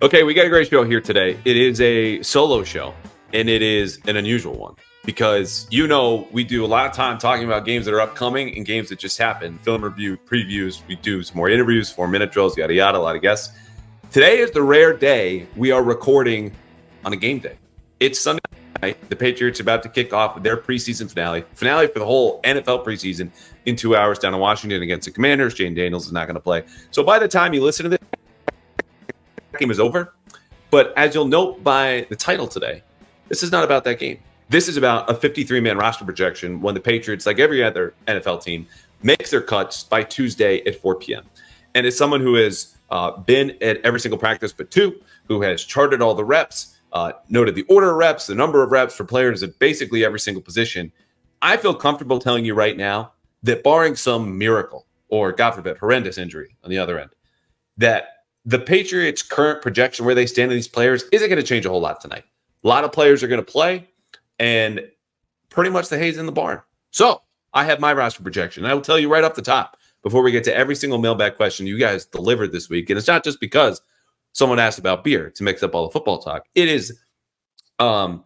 Okay, we got a great show here today. It is a solo show, and it is an unusual one because you know we do a lot of time talking about games that are upcoming and games that just happened. Film review, previews. We do some more interviews, four minute drills, yada yada. A lot of guests. Today is the rare day we are recording on a game day. It's Sunday night. The Patriots are about to kick off their preseason finale, finale for the whole NFL preseason in two hours down in Washington against the Commanders. Jayden Daniels is not going to play. So by the time you listen to this game is over. But as you'll note by the title today, this is not about that game. This is about a 53 man roster projection when the Patriots, like every other NFL team, makes their cuts by Tuesday at 4 p.m. And as someone who has uh, been at every single practice but two, who has charted all the reps, uh, noted the order of reps, the number of reps for players at basically every single position, I feel comfortable telling you right now that barring some miracle or, God forbid, horrendous injury on the other end, that the Patriots' current projection, where they stand in these players, isn't going to change a whole lot tonight. A lot of players are going to play, and pretty much the hay's in the barn. So I have my roster projection. I will tell you right off the top before we get to every single mailbag question you guys delivered this week. And it's not just because someone asked about beer to mix up all the football talk. It is um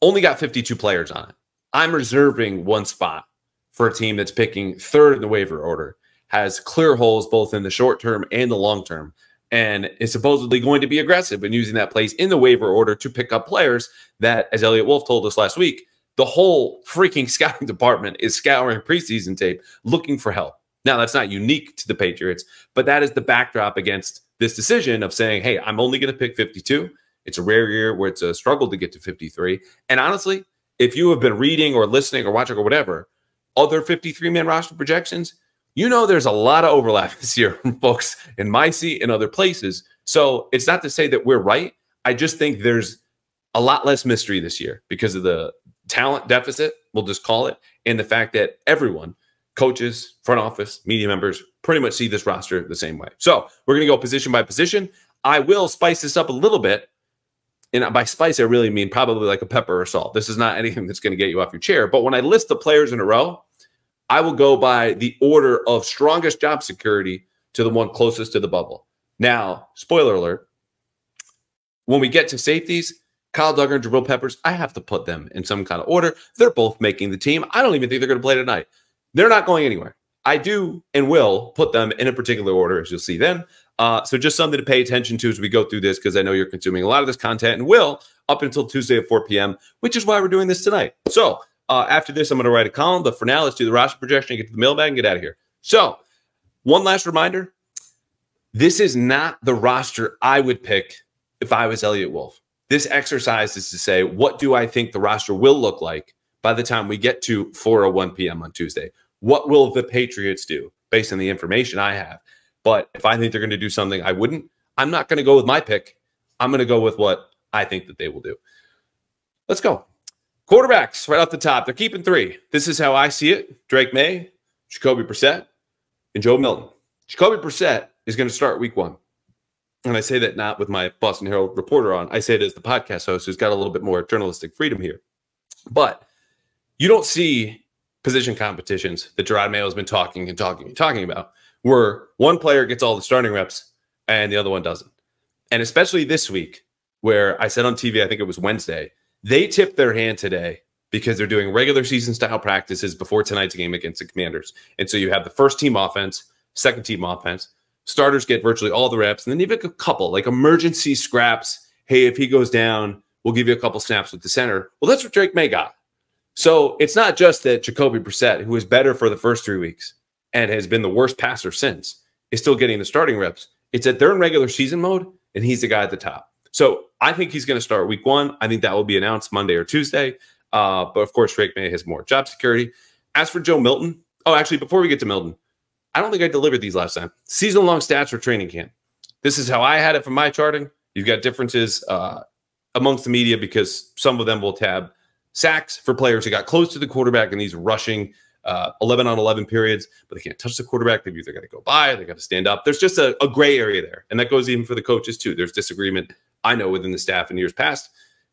only got 52 players on it. I'm reserving one spot for a team that's picking third in the waiver order, has clear holes both in the short term and the long term and is supposedly going to be aggressive in using that place in the waiver order to pick up players that, as Eliot Wolf told us last week, the whole freaking scouting department is scouring preseason tape looking for help. Now, that's not unique to the Patriots, but that is the backdrop against this decision of saying, hey, I'm only going to pick 52. It's a rare year where it's a struggle to get to 53. And honestly, if you have been reading or listening or watching or whatever, other 53 man roster projections, you know there's a lot of overlap this year from folks in my seat and other places. So it's not to say that we're right. I just think there's a lot less mystery this year because of the talent deficit, we'll just call it, and the fact that everyone, coaches, front office, media members, pretty much see this roster the same way. So we're going to go position by position. I will spice this up a little bit. And by spice, I really mean probably like a pepper or salt. This is not anything that's going to get you off your chair. But when I list the players in a row, I will go by the order of strongest job security to the one closest to the bubble. Now, spoiler alert, when we get to safeties, Kyle Dugger and Jabril Peppers, I have to put them in some kind of order. They're both making the team. I don't even think they're going to play tonight. They're not going anywhere. I do and will put them in a particular order, as you'll see then. Uh, so just something to pay attention to as we go through this, because I know you're consuming a lot of this content and will up until Tuesday at 4 p.m., which is why we're doing this tonight. So uh, after this, I'm going to write a column. But for now, let's do the roster projection, get to the mailbag, and get out of here. So, one last reminder this is not the roster I would pick if I was Eliot Wolf. This exercise is to say, what do I think the roster will look like by the time we get to 4:01 p.m. on Tuesday? What will the Patriots do based on the information I have? But if I think they're going to do something I wouldn't, I'm not going to go with my pick. I'm going to go with what I think that they will do. Let's go. Quarterbacks right off the top, they're keeping three. This is how I see it Drake Maye, Jacoby Brissett, and Joe Milton. Jacoby Brissett is going to start week one. And I say that not with my Boston Herald reporter on. I say it as the podcast host who's got a little bit more journalistic freedom here. But you don't see position competitions that Jerod Mayo has been talking and talking and talking about where one player gets all the starting reps and the other one doesn't. And especially this week, where I said on TV, I think it was Wednesday, they tipped their hand today because they're doing regular season style practices before tonight's game against the Commanders. And so you have the first team offense, second team offense. Starters get virtually all the reps, and then have a couple like emergency scraps. Hey, if he goes down, we'll give you a couple snaps with the center. Well, that's what Drake Maye got. So it's not just that Jacoby Brissett, who was better for the first three weeks and has been the worst passer since, is still getting the starting reps. It's that they're in regular season mode, and he's the guy at the top. So I think he's going to start week one. I think that will be announced Monday or Tuesday. Uh, but of course, Drake Maye has more job security. As for Joe Milton, oh, actually, before we get to Milton, I don't think I delivered these last time. Season long stats for training camp. This is how I had it from my charting. You've got differences uh, amongst the media because some of them will tab sacks for players who got close to the quarterback in these rushing uh, 11 on 11 periods, but they can't touch the quarterback. They've either got to go by, they got to stand up. There's just a, a gray area there. And that goes even for the coaches, too. There's disagreement I know within the staff in years past,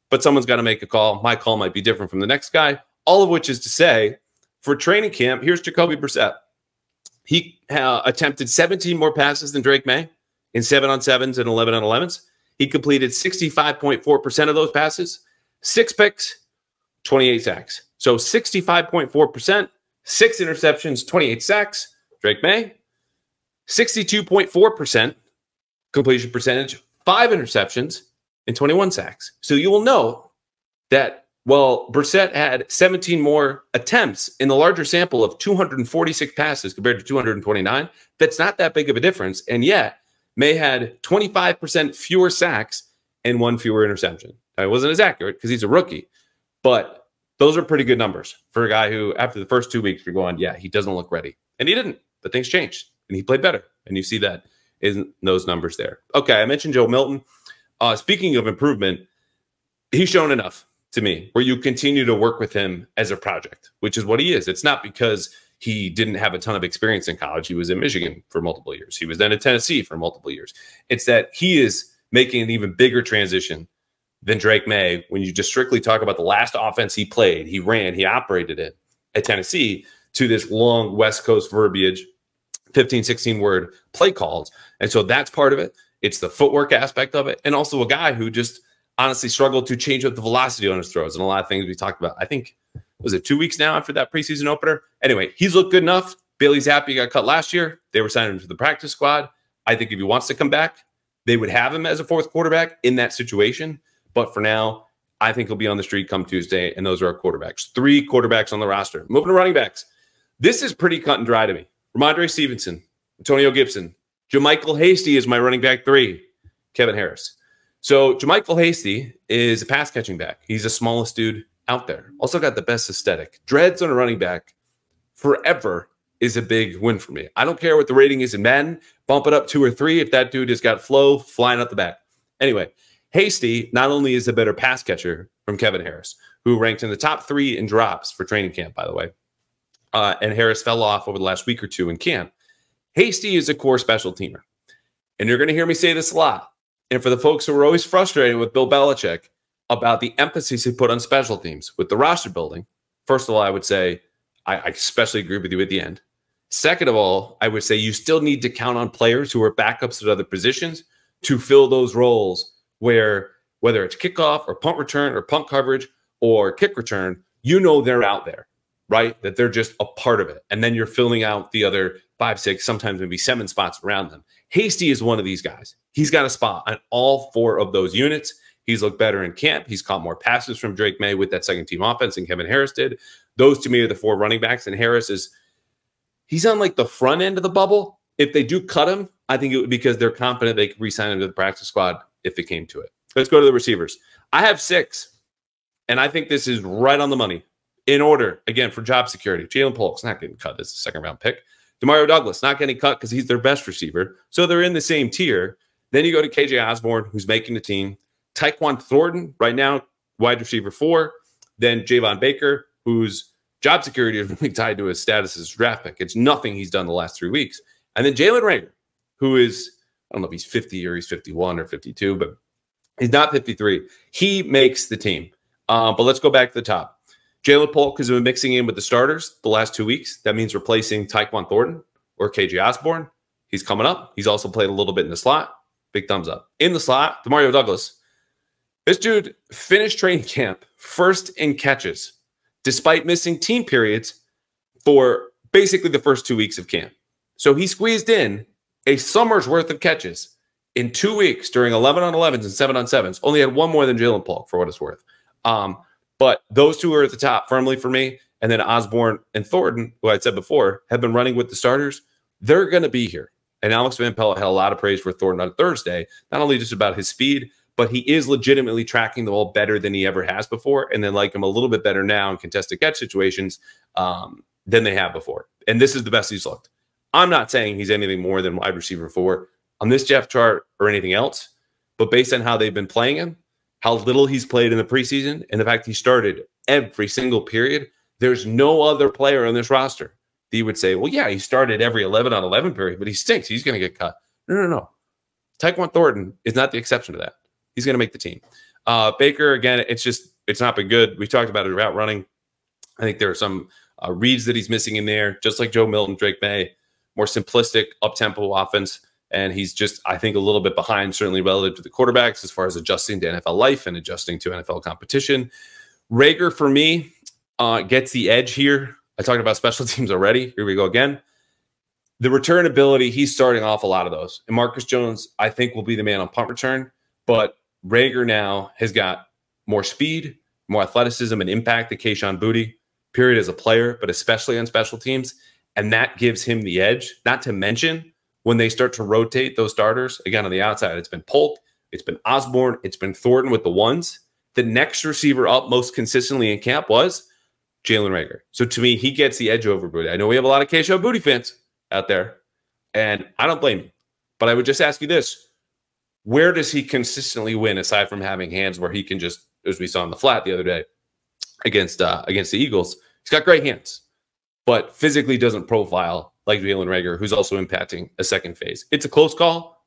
but someone's got to make a call. My call might be different from the next guy. All of which is to say, for training camp, here's Jacoby Brissett. He uh, attempted 17 more passes than Drake Maye in seven on sevens and 11 on 11s. He completed 65.4% of those passes, six picks, 28 sacks. So 65.4%, six interceptions, 28 sacks. Drake Maye, 62.4% completion percentage, five interceptions, and 21 sacks. So you will know that while Brissett had 17 more attempts in the larger sample of 246 passes compared to 229, that's not that big of a difference. And yet, Maye had 25% fewer sacks and one fewer interception. Now, it wasn't as accurate because he's a rookie, but those are pretty good numbers for a guy who, after the first two weeks, you're going, yeah, he doesn't look ready. And he didn't, but things changed and he played better. And you see that in those numbers there. Okay, I mentioned Joe Milton. Uh, speaking of improvement, he's shown enough to me where you continue to work with him as a project, which is what he is. It's not because he didn't have a ton of experience in college. He was in Michigan for multiple years. He was then in Tennessee for multiple years. It's that he is making an even bigger transition than Drake Maye when you just strictly talk about the last offense he played, he ran, he operated it at Tennessee to this long West Coast verbiage, 15, 16 word play calls. And so that's part of it. It's the footwork aspect of it. And also a guy who just honestly struggled to change up the velocity on his throws and a lot of things we talked about. I think was it two weeks now after that preseason opener? Anyway, he's looked good enough. Bailey Zappe got cut last year. They were signing him to the practice squad. I think if he wants to come back, they would have him as a fourth quarterback in that situation. But for now, I think he'll be on the street come Tuesday, and those are our quarterbacks. Three quarterbacks on the roster. Moving to running backs. This is pretty cut and dry to me. Rhamondre Stevenson, Antonio Gibson, JaMycal Hasty is my running back three, Kevin Harris. So JaMycal Hasty is a pass catching back. He's the smallest dude out there. Also got the best aesthetic. Dreads on a running back forever is a big win for me. I don't care what the rating is in men. Bump it up two or three if that dude has got flow flying out the back. Anyway, Hasty not only is a better pass catcher from Kevin Harris, who ranked in the top three in drops for training camp, by the way, uh, and Harris fell off over the last week or two in camp. Hasty is a core special teamer. And you're going to hear me say this a lot. And for the folks who are always frustrated with Bill Belichick about the emphasis he put on special teams with the roster building, first of all, I would say I, I especially agree with you at the end. Second of all, I would say you still need to count on players who are backups at other positions to fill those roles where whether it's kickoff or punt return or punt coverage or kick return, you know they're out there, right? That they're just a part of it. And then you're filling out the other five, six, sometimes maybe seven spots around them. Hasty is one of these guys. He's got a spot on all four of those units. He's looked better in camp. He's caught more passes from Drake Maye with that second team offense than Kevin Harris did. Those to me are the four running backs. And Harris is, he's on like the front end of the bubble. If they do cut him, I think it would be because they're confident they could resign him to the practice squad if it came to it. Let's go to the receivers. I have six, and I think this is right on the money. In order, again, for job security, Ja'Lynn Polk's not getting cut as a second round pick. Demario Douglas not getting cut because he's their best receiver. So they're in the same tier. Then you go to KJ Osborn, who's making the team. Tyquan Thornton, right now, wide receiver four. Then Javon Baker, whose job security is really tied to his status as draft pick. It's nothing he's done the last three weeks. And then Jalen Reagor, who is, I don't know if he's 50 or he's 51 or 52, but he's not 53. He makes the team. Uh, but let's go back to the top. Ja'Lynn Polk has been mixing in with the starters the last two weeks. That means replacing Tyquan Thornton or KJ Osborn. He's coming up. He's also played a little bit in the slot. Big thumbs up. In the slot, Demario Douglas. This dude finished training camp first in catches, despite missing team periods for basically the first two weeks of camp. So he squeezed in a summer's worth of catches in two weeks during 11 on 11s and 7 on 7s. Only had one more than Ja'Lynn Polk for what it's worth. Um, but those two are at the top firmly for me. And then Osborn and Thornton, who I said before, have been running with the starters. They're going to be here. And Alex Van Pelt had a lot of praise for Thornton on Thursday, not only just about his speed, but he is legitimately tracking the ball better than he ever has before. And then like him a little bit better now in contested catch situations um, than they have before. And this is the best he's looked. I'm not saying he's anything more than wide receiver four on this depth chart or anything else, but based on how they've been playing him, how little he's played in the preseason, and the fact he started every single period, there's no other player on this roster that you would say, well, yeah, he started every 11 on 11 period, but he stinks. He's going to get cut. No, no, no. Tyquan Thornton is not the exception to that. He's going to make the team. Uh, Baker, again, it's just, it's not been good. We talked about it route running. I think there are some uh, reads that he's missing in there, just like Joe Milton, Drake Maye, more simplistic, up tempo offense. And he's just, I think, a little bit behind, certainly relative to the quarterbacks as far as adjusting to NFL life and adjusting to NFL competition. Reagor for me, uh, gets the edge here. I talked about special teams already. Here we go again. The return ability, he's starting off a lot of those. And Marcus Jones, I think, will be the man on punt return. But Reagor now has got more speed, more athleticism, and impact than Kayshon Boutte, period, as a player, but especially on special teams. And that gives him the edge. Not to mention when they start to rotate those starters, again, on the outside, it's been Polk, it's been Osborn, it's been Thornton with the ones. The next receiver up most consistently in camp was Jalen Reagor. So to me, he gets the edge over Boutte. I know we have a lot of Kayshon Boutte fans out there, and I don't blame you. But I would just ask you this where does he consistently win aside from having hands where he can just, as we saw in the flat the other day against uh, against the Eagles, he's got great hands, but physically doesn't profile like Jalen Reagor, who's also impacting a second phase. It's a close call,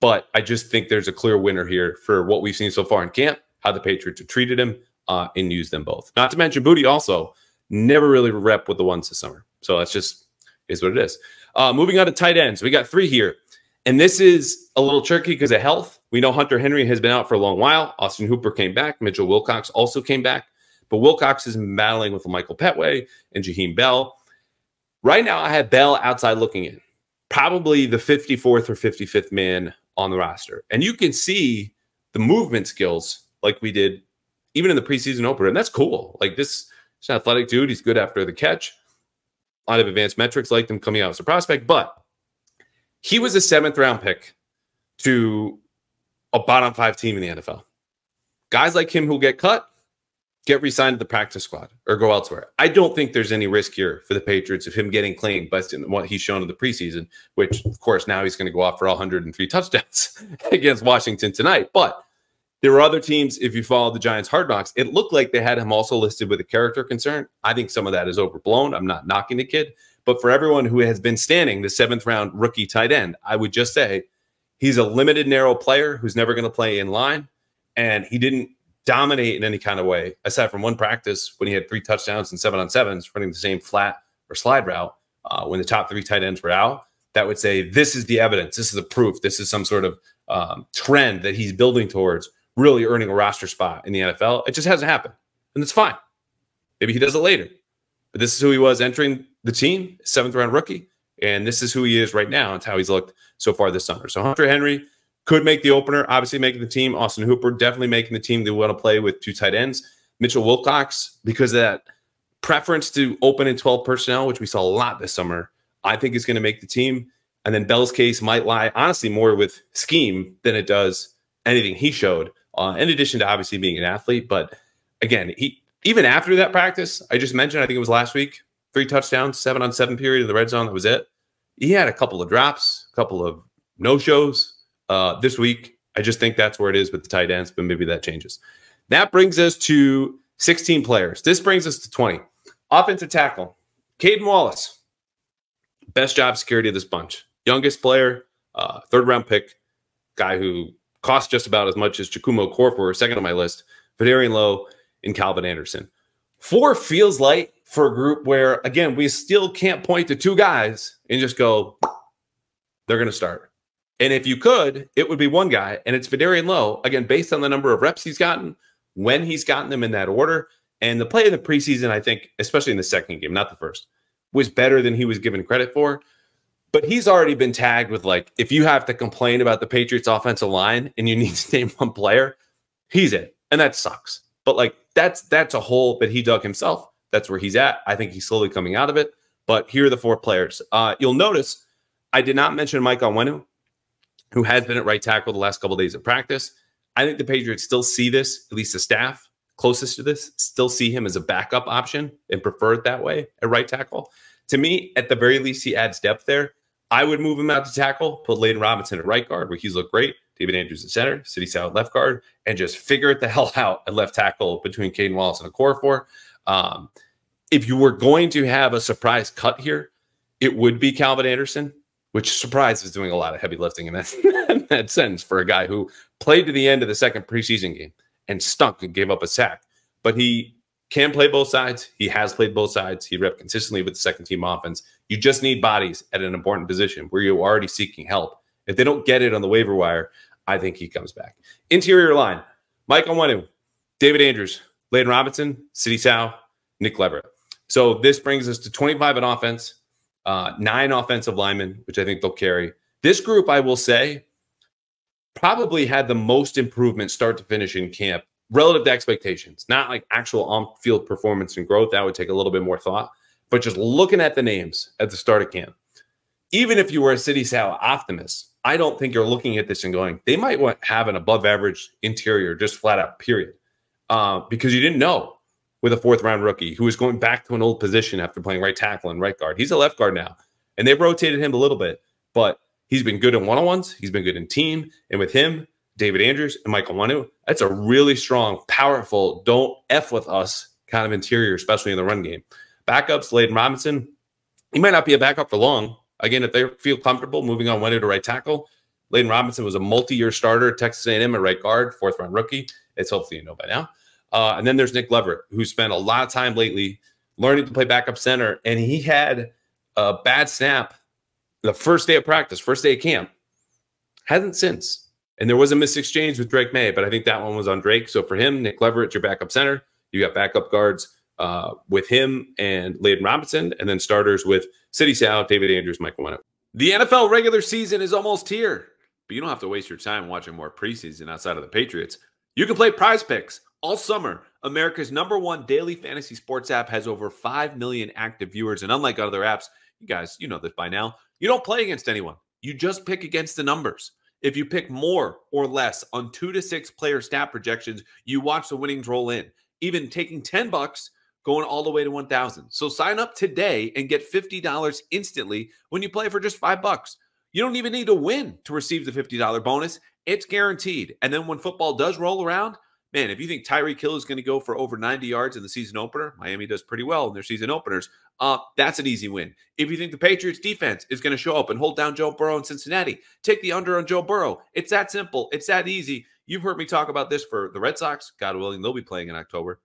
but I just think there's a clear winner here for what we've seen so far in camp, how the Patriots have treated him uh, and used them both. Not to mention Boutte also never really rep with the ones this summer. So that's just is what it is. Uh, moving on to tight ends, we got three here. And this is a little tricky because of health. We know Hunter Henry has been out for a long while. Austin Hooper came back. Mitchell Wilcox also came back. But Wilcox is battling with Michael Pettway and Jaheim Bell. Right now, I have Bell outside looking in, probably the 54th or 55th man on the roster. And you can see the movement skills like we did even in the preseason opener. And that's cool. Like this, an athletic dude. He's good after the catch. A lot of advanced metrics like them coming out as a prospect. But he was a seventh round pick to a bottom five team in the NFL. Guys like him who get cut, get re-signed to the practice squad or go elsewhere. I don't think there's any risk here for the Patriots of him getting claimed based on what he's shown in the preseason, which of course now he's going to go off for 103 touchdowns against Washington tonight. But there were other teams, if you follow the Giants hard knocks, it looked like they had him also listed with a character concern. I think some of that is overblown. I'm not knocking the kid, but for everyone who has been standing the seventh round rookie tight end, I would just say he's a limited, narrow player who's never going to play in line. And he didn't dominate in any kind of way, aside from one practice when he had three touchdowns and seven on sevens running the same flat or slide route uh, when the top three tight ends were out. That would say this is the evidence, this is the proof, this is some sort of um, trend that he's building towards really earning a roster spot in the NFL. It just hasn't happened. And it's fine. Maybe he does it later. But this is who he was entering the team, seventh round rookie. And this is who he is right now. It's how he's looked so far this summer. So Hunter Henry could make the opener, obviously making the team. Austin Hooper definitely making the team. They want to play with two tight ends. Mitchell Wilcox, because of that preference to open in 12 personnel, which we saw a lot this summer, I think is going to make the team. And then Bell's case might lie, honestly, more with scheme than it does anything he showed, uh, in addition to obviously being an athlete. But again, he even after that practice I just mentioned, I think it was last week, three touchdowns, seven on seven period in the red zone. That was it. He had a couple of drops, a couple of no shows uh, this week. I just think that's where it is with the tight ends, but maybe that changes. That brings us to 16 players. This brings us to 20. Offensive tackle, Caedan Wallace. Best job security of this bunch. Youngest player, uh, third round pick, guy who cost just about as much as Chukwuma Okorafor, second on my list, Vederian Lowe, and Calvin Anderson. Four feels light for a group where, again, we still can't point to two guys and just go, they're going to start. And if you could, it would be one guy, and it's Vederian Lowe. Again, based on the number of reps he's gotten, when he's gotten them in that order, and the play in the preseason, I think, especially in the second game, not the first, was better than he was given credit for. But he's already been tagged with like, if you have to complain about the Patriots offensive line and you need to name one player, he's it. And that sucks. But like that's that's a hole that he dug himself. That's where he's at. I think he's slowly coming out of it. But here are the four players. Uh, you'll notice I did not mention Mike Onwenu, who has been at right tackle the last couple of days of practice. I think the Patriots still see this, at least the staff closest to this, still see him as a backup option and prefer it that way at right tackle. To me, at the very least, he adds depth there. I would move him out to tackle, put Layden Robinson at right guard, where he's looked great. David Andrews at center, Sidy Sow left guard, and just figure it the hell out at left tackle between Caedan Wallace and Okorafor. Um, if you were going to have a surprise cut here, it would be Calvin Anderson, which surprise is doing a lot of heavy lifting in that, in that sense for a guy who played to the end of the second preseason game and stunk and gave up a sack. But he can play both sides. He has played both sides. He rep consistently with the second team offense. You just need bodies at an important position where you're already seeking help If they don't get it on the waiver wire, I think he comes back. Interior line, Mike Onwenu, David Andrews, Layden Robinson, Sidy Sow, Nick Leverett. So this brings us to 25 in offense, uh, nine offensive linemen, which I think they'll carry. This group, I will say, probably had the most improvement start to finish in camp relative to expectations, not like actual on field performance and growth. That would take a little bit more thought, but just looking at the names at the start of camp. Even if you were a Sidy Sow optimist, I don't think you're looking at this and going, they might want have an above average interior, just flat out, period. Uh, because you didn't know with a fourth round rookie who is going back to an old position after playing right tackle and right guard. He's a left guard now, and they've rotated him a little bit, but he's been good in one on ones. He's been good in team. And with him, David Andrews and Michael Onwenu, that's a really strong, powerful, don't F with us kind of interior, especially in the run game. Backups, Layden Robinson, he might not be a backup for long. Again, if they feel comfortable moving on Onwenu to right tackle, Layden Robinson was a multi-year starter at Texas A&M at right guard, fourth round rookie. It's hopefully you know by now. Uh, and then there's Nick Leverett, who spent a lot of time lately learning to play backup center, and he had a bad snap the first day of practice, first day of camp. Hasn't since. And there was a missed exchange with Drake Maye, but I think that one was on Drake. So for him, Nick Leverett, your backup center. You got backup guards uh, with him and Layden Robinson, and then starters with Sidy Sow, David Andrews, Michael Onwenu. The NFL regular season is almost here, but you don't have to waste your time watching more preseason outside of the Patriots. You can play PrizePicks all summer. America's number one daily fantasy sports app has over 5 million active viewers. And unlike other apps, you guys, you know this by now, you don't play against anyone. You just pick against the numbers. If you pick more or less on two to six player stat projections, you watch the winnings roll in. Even taking 10 bucks going all the way to 1000. So sign up today and get $50 instantly when you play for just 5 bucks. You don't even need to win to receive the $50 bonus. It's guaranteed. And then when football does roll around, man, if you think Tyreek Hill is going to go for over 90 yards in the season opener, Miami does pretty well in their season openers. Uh, that's an easy win. If you think the Patriots defense is going to show up and hold down Joe Burrow in Cincinnati, take the under on Joe Burrow. It's that simple. It's that easy. You've heard me talk about this for the Red Sox. God willing, they'll be playing in October.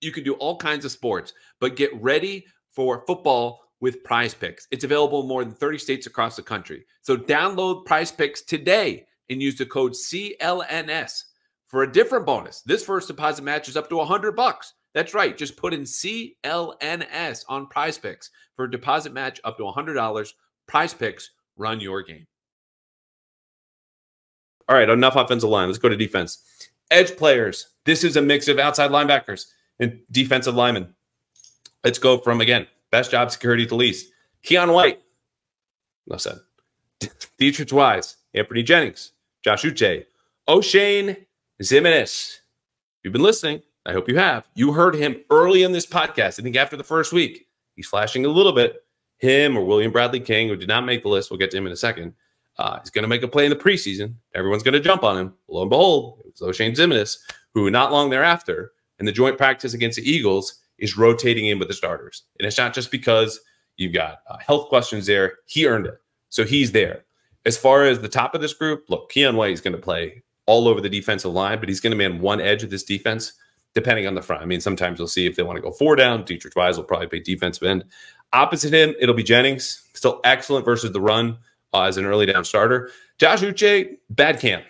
You can do all kinds of sports, but get ready for football with PrizePicks. It's available in more than 30 states across the country. So download PrizePicks today and use the code CLNS for a different bonus. This first deposit match is up to 100 bucks. That's right. Just put in CLNS on PrizePicks for a deposit match up to $100. PrizePicks, run your game. All right, enough offensive line. Let's go to defense. Edge players. This is a mix of outside linebackers and defensive linemen. Let's go from again best job security to least. Keion White, no said. Deatrich Wise, Anthony Jennings, Josh Uche, Oshane Ximines. You've been listening. I hope you have. You heard him early in this podcast. I think after the first week, he's flashing a little bit. Him or William Bradley King, who did not make the list, we'll get to him in a second. Uh, he's going to make a play in the preseason. Everyone's going to jump on him. Lo and behold, it was Oshane Ximines, who not long thereafter, in the joint practice against the Eagles, is rotating in with the starters. And it's not just because you've got uh, health questions there. He earned it. So he's there. As far as the top of this group, look, Keion White is going to play all over the defensive line, but he's going to man one edge of this defense, depending on the front. I mean, sometimes you'll see if they want to go four down, Deatrich Wise will probably play defensive end. Opposite him, it'll be Jennings, still excellent versus the run uh, as an early down starter. Josh Uche, bad camp,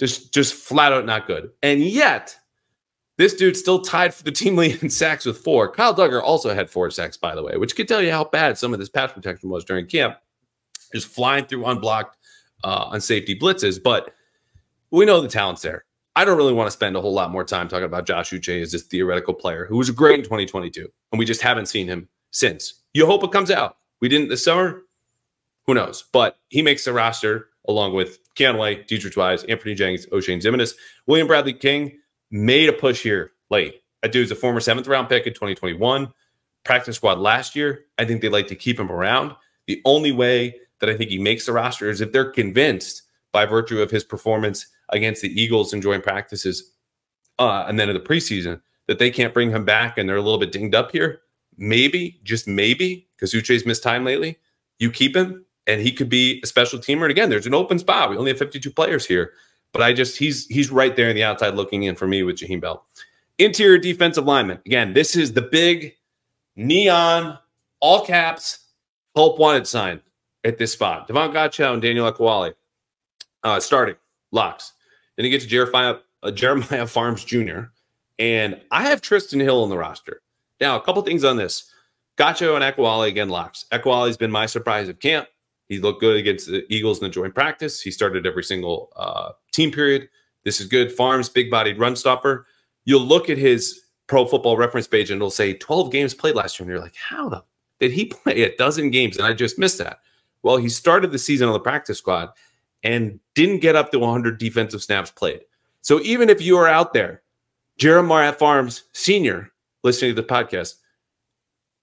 just just flat out not good. And yet, this dude still tied for the team lead in sacks with four. Kyle Dugger also had four sacks, by the way, which could tell you how bad some of this pass protection was during camp. Just flying through unblocked uh, on safety blitzes, but we know the talent's there. I don't really want to spend a whole lot more time talking about Josh Uche as this theoretical player who was great in 2022, and we just haven't seen him since. You hope it comes out. We didn't this summer. Who knows? But he makes the roster along with White, Deatrich Wise, Anthony Jennings, Oshane Ximines. William Bradley King made a push here late. That dude's a former seventh round pick in 2021, practice squad last year. I think they like to keep him around. The only way that I think he makes the roster is if they're convinced by virtue of his performance against the Eagles and joint practices, uh, and then in the preseason that they can't bring him back and they're a little bit dinged up here. Maybe, just maybe, because Uche's missed time lately, you keep him and he could be a special teamer. And again, there's an open spot. We only have 52 players here, but I just he's he's right there in the outside looking in for me with Jaheim Bell. Interior defensive lineman. Again, this is the big neon, all caps, hope wanted sign. at this spot. Davon Godchaux and Daniel Ekuale uh, starting locks. Then you get to Jeremiah, uh, Jeremiah Pharms Jr. And I have Trysten Hill on the roster. Now, a couple things on this. Godchaux and Ekuale again locks. Ekuale's been my surprise of camp. He looked good against the Eagles in the joint practice. He started every single uh, team period. This is good. Pharms, big bodied run stopper. You'll look at his pro football reference page and it'll say 12 games played last year. And you're like, how the did he play a dozen games? And I just missed that. Well, he started the season on the practice squad and didn't get up to 100 defensive snaps played. So even if you are out there, Jeremiah Pharms Sr., listening to the podcast,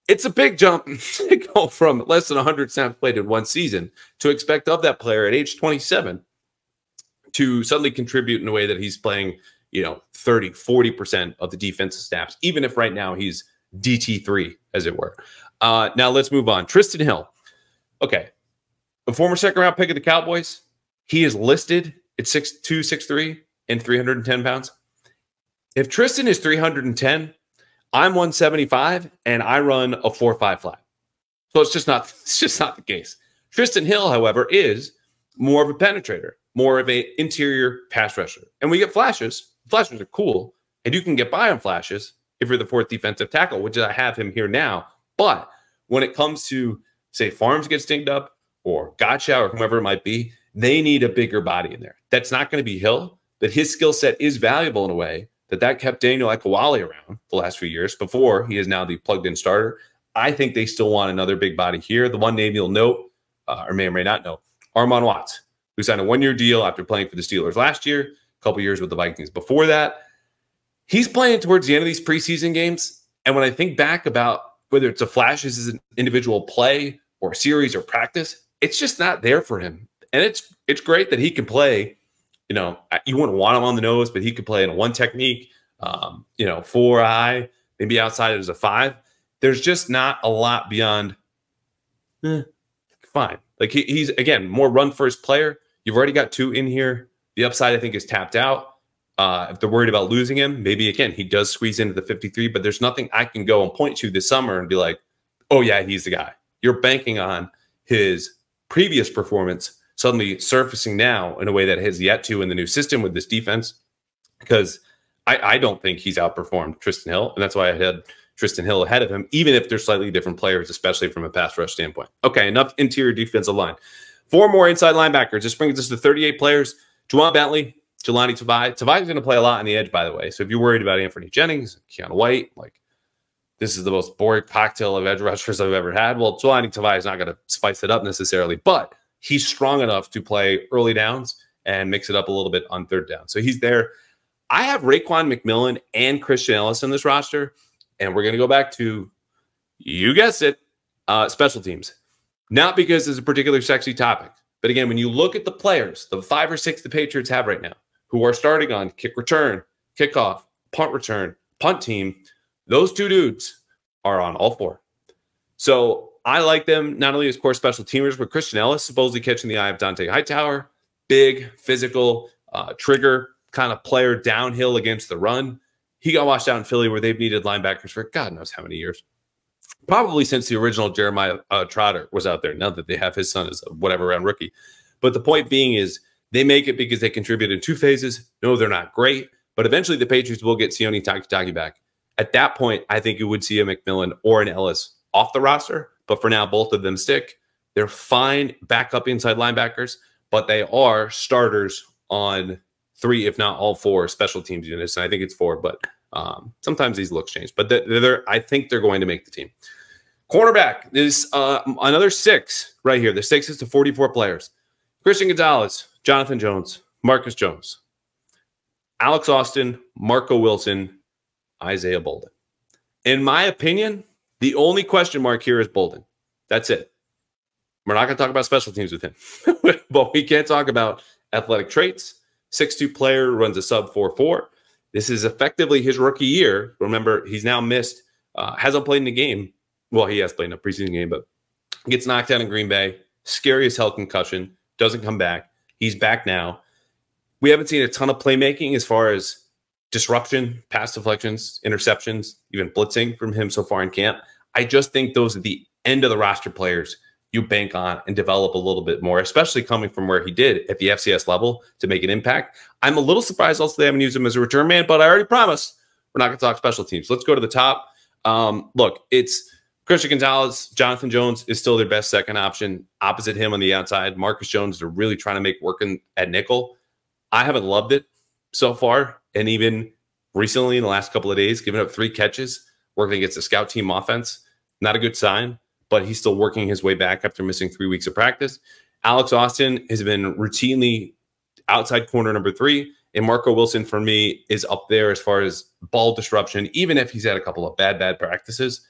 it's a big jump to go from less than 100 snaps played in one season to expect of that player at age 27 to suddenly contribute in a way that he's playing, you know, 30, 40% of the defensive snaps, even if right now he's DT3, as it were. Uh, now let's move on. Trysten Hill. Okay. A former second round pick of the Cowboys. He is listed at 6'2, 6'3, and 310 pounds. If Trysten is 310, I'm 175 and I run a 4-5 flat. So it's just not it's just not the case. Trysten Hill, however, is more of a penetrator, more of an interior pass rusher. And we get flashes. Flashes are cool. And you can get by on flashes if you're the fourth defensive tackle, which I have him here now. But when it comes to, say, Pharms gets dinged up or Godchaux or whomever it might be, they need a bigger body in there. That's not going to be Hill, but his skill set is valuable in a way that that kept Daniel Ekuale around the last few years before he is now the plugged in starter. I think they still want another big body here. The one name you'll note, uh, or may or may not know, Armon Watts, who signed a one year deal after playing for the Steelers last year, a couple years with the Vikings before that. He's playing towards the end of these preseason games. And when I think back about whether it's a flashes as an individual play or series or practice, it's just not there for him. And it's it's great that he can play. You know, you wouldn't want him on the nose, but he could play in a one technique. Um, you know, four eye, maybe outside as a five. There's just not a lot beyond. Eh, fine. Like he, he's again more run first player. You've already got two in here. The upside, I think, is tapped out. Uh, if they're worried about losing him, maybe again he does squeeze into the 53, but there's nothing I can go and point to this summer and be like, oh yeah, he's the guy. You're banking on his previous performance suddenly surfacing now in a way that has yet to in the new system with this defense. Because I, I don't think he's outperformed Trysten Hill, and that's why I had Trysten Hill ahead of him, even if they're slightly different players, especially from a pass rush standpoint. Okay, enough interior defensive line. Four more inside linebackers. This brings us to 38 players. Ja'Whaun Bentley, Jahlani Tavai. Tavai is going to play a lot on the edge, by the way. So if you're worried about Anthony Jennings, Keanu White, like this is the most boring cocktail of edge rushers I've ever had. Well, Jahlani Tavai is not going to spice it up necessarily, but he's strong enough to play early downs and mix it up a little bit on third down. So he's there. I have Raekwon McMillan and Christian Ellis in this roster, and we're going to go back to, you guessed it, uh, special teams. Not because it's a particular sexy topic, but again, when you look at the players, the five or six the Patriots have right now, who are starting on kick return, kickoff, punt return, punt team, those two dudes are on all four. So I like them not only as core special teamers, but Christian Ellis supposedly catching the eye of Dont'a Hightower, big, physical, uh, trigger kind of player downhill against the run. He got washed out in Philly where they've needed linebackers for God knows how many years. Probably since the original Jeremiah uh, Trotter was out there. Now that they have his son as a whatever round rookie. But the point being is they make it because they contribute in two phases. No, they're not great, but eventually the Patriots will get Sione Takitaki back. At that point, I think you would see a McMillan or an Ellis off the roster. But for now, both of them stick. They're fine backup inside linebackers, but they are starters on three, if not all four special teams units. And I think it's four, but um, sometimes these looks change. But they're, they're, I think they're going to make the team. Cornerback is uh, another six right here. The six is to 44 players. Christian Gonzalez, Jonathan Jones, Marcus Jones, Alex Austin, Marco Wilson, Isaiah Bolden. In my opinion, the only question mark here is Bolden. That's it. We're not going to talk about special teams with him, but we can't talk about athletic traits. 6'2 player runs a sub 4 4. This is effectively his rookie year. Remember, he's now missed, uh, hasn't played in a game. Well, he has played in a preseason game, but gets knocked out in Green Bay. Scariest health concussion, doesn't come back. He's back now. We haven't seen a ton of playmaking as far as disruption, pass deflections, interceptions, even blitzing from him so far in camp. I just think those are the end of the roster players you bank on and develop a little bit more, especially coming from where he did at the FCS level to make an impact. I'm a little surprised also they haven't used him as a return man, but I already promised we're not going to talk special teams. Let's go to the top. Um, look, it's Christian Gonzalez, Jonathan Jones is still their best second option. Opposite him on the outside, Marcus Jones, they're really trying to make working at nickel. I haven't loved it so far. And even recently in the last couple of days, giving up three catches, working against a scout team offense, not a good sign, but he's still working his way back after missing three weeks of practice. Alex Austin has been routinely outside corner number three. And Marco Wilson, for me, is up there as far as ball disruption, even if he's had a couple of bad, bad practices.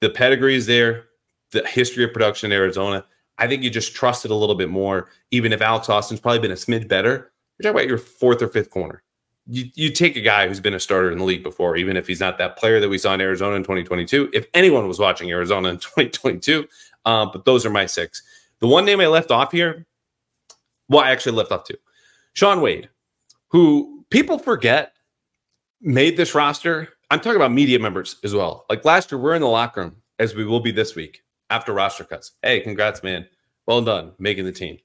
The pedigree is there, the history of production in Arizona. I think you just trust it a little bit more, even if Alex Austin's probably been a smidge better. You're talking about your fourth or fifth corner. You, you take a guy who's been a starter in the league before, even if he's not that player that we saw in Arizona in 2022. If anyone was watching Arizona in 2022, um, but those are my six. The one name I left off here, well, I actually left off two. Shaun Wade, who people forget made this roster. I'm talking about media members as well. Like last year, we're in the locker room as we will be this week after roster cuts. Hey, congrats, man. Well done making the team.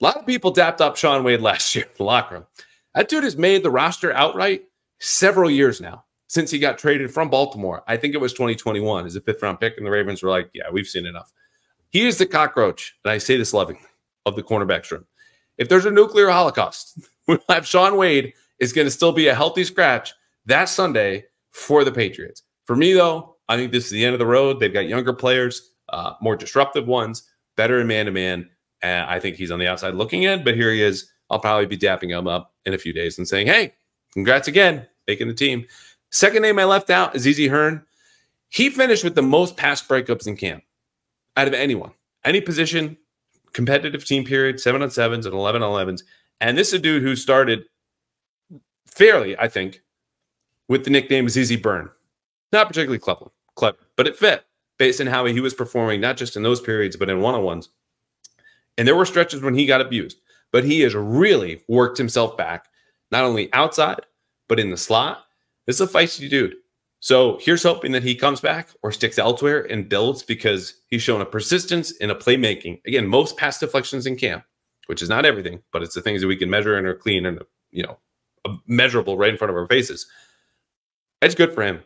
A lot of people dapped up Shaun Wade last year in the locker room. That dude has made the roster outright several years now since he got traded from Baltimore. I think it was 2021 as a fifth round pick, and the Ravens were like, yeah, we've seen enough. He is the cockroach, and I say this lovingly, of the cornerback room. If there's a nuclear holocaust, we'll have Shaun Wade is going to still be a healthy scratch that Sunday for the Patriots. For me, though, I think this is the end of the road. They've got younger players, uh, more disruptive ones, better in man to man. And I think he's on the outside looking in, but here he is. I'll probably be dapping him up in a few days and saying, hey, congrats again, making the team. Second name I left out is Azizi Hearn. He finished with the most pass breakups in camp out of anyone, any position, competitive team period, seven on sevens and 11 on 11s. And this is a dude who started fairly, I think, with the nickname ZZ Burn. Not particularly clever, clever, but it fit based on how he was performing, not just in those periods, but in one on ones. And there were stretches when he got abused, but he has really worked himself back, not only outside, but in the slot. This is a feisty dude. So here's hoping that he comes back or sticks elsewhere and builds because he's shown a persistence in a playmaking. Again, most pass deflections in camp, which is not everything, but it's the things that we can measure and are clean and you know uh, measurable right in front of our faces. It's good for him.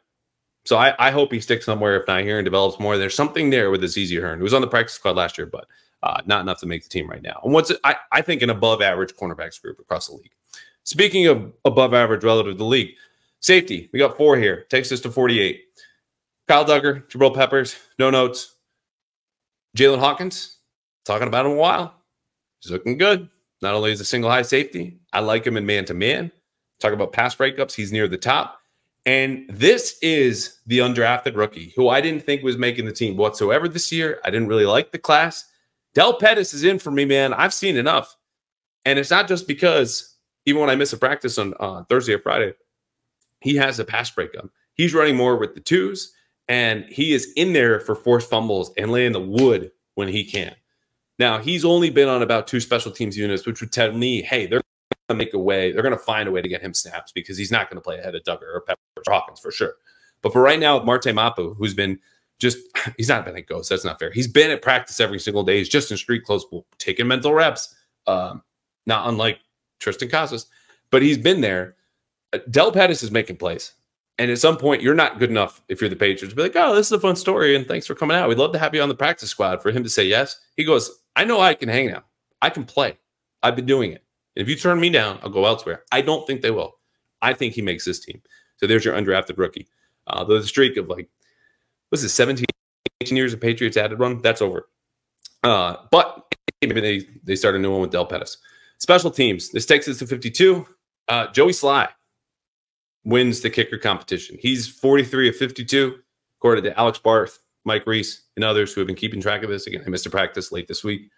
So I, I hope he sticks somewhere, if not here, and develops more. There's something there with Azizi Hearn, who was on the practice squad last year, but uh, not enough to make the team right now. And what's I, I think an above average cornerbacks group across the league. Speaking of above average relative to the league, safety, we got four here. Takes us to 48. Kyle Dugger, Jabril Peppers, no notes. Jaylinn Hawkins, talking about him a while. He's looking good. Not only is a single high safety, I like him in man to man. Talk about pass breakups, he's near the top. And this is the undrafted rookie who I didn't think was making the team whatsoever this year. I didn't really like the class. Dell Pettus is in for me, man. I've seen enough. And it's not just because even when I miss a practice on uh, Thursday or Friday, he has a pass breakup. He's running more with the twos, and he is in there for forced fumbles and laying the wood when he can. Now, he's only been on about two special teams units, which would tell me, hey, they're going to make a way. They're going to find a way to get him snaps because he's not going to play ahead of Dugger or Pepper or Hawkins for sure. But for right now, Marte Mapu, who's been just, he's not been at ghost. That's not fair. He's been at practice every single day. He's just in street clothes, taking mental reps, um, not unlike Triston Casas, but he's been there. Dell Pettus is making plays. And at some point, you're not good enough if you're the Patriots be like, oh, this is a fun story. And thanks for coming out. We'd love to have you on the practice squad for him to say yes. He goes, I know I can hang now. I can play. I've been doing it. And if you turn me down, I'll go elsewhere. I don't think they will. I think he makes this team. So there's your undrafted rookie. Uh, the streak of like, what's it, 17, 18 years of Patriots added run? That's over. Uh, but maybe they, they start a new one with Dell Pettus. Special teams. This takes us to 52. Uh, Joey Slye wins the kicker competition. He's 43 of 52, according to Alex Barth, Mike Reiss, and others who have been keeping track of this. Again, I missed a practice late this week.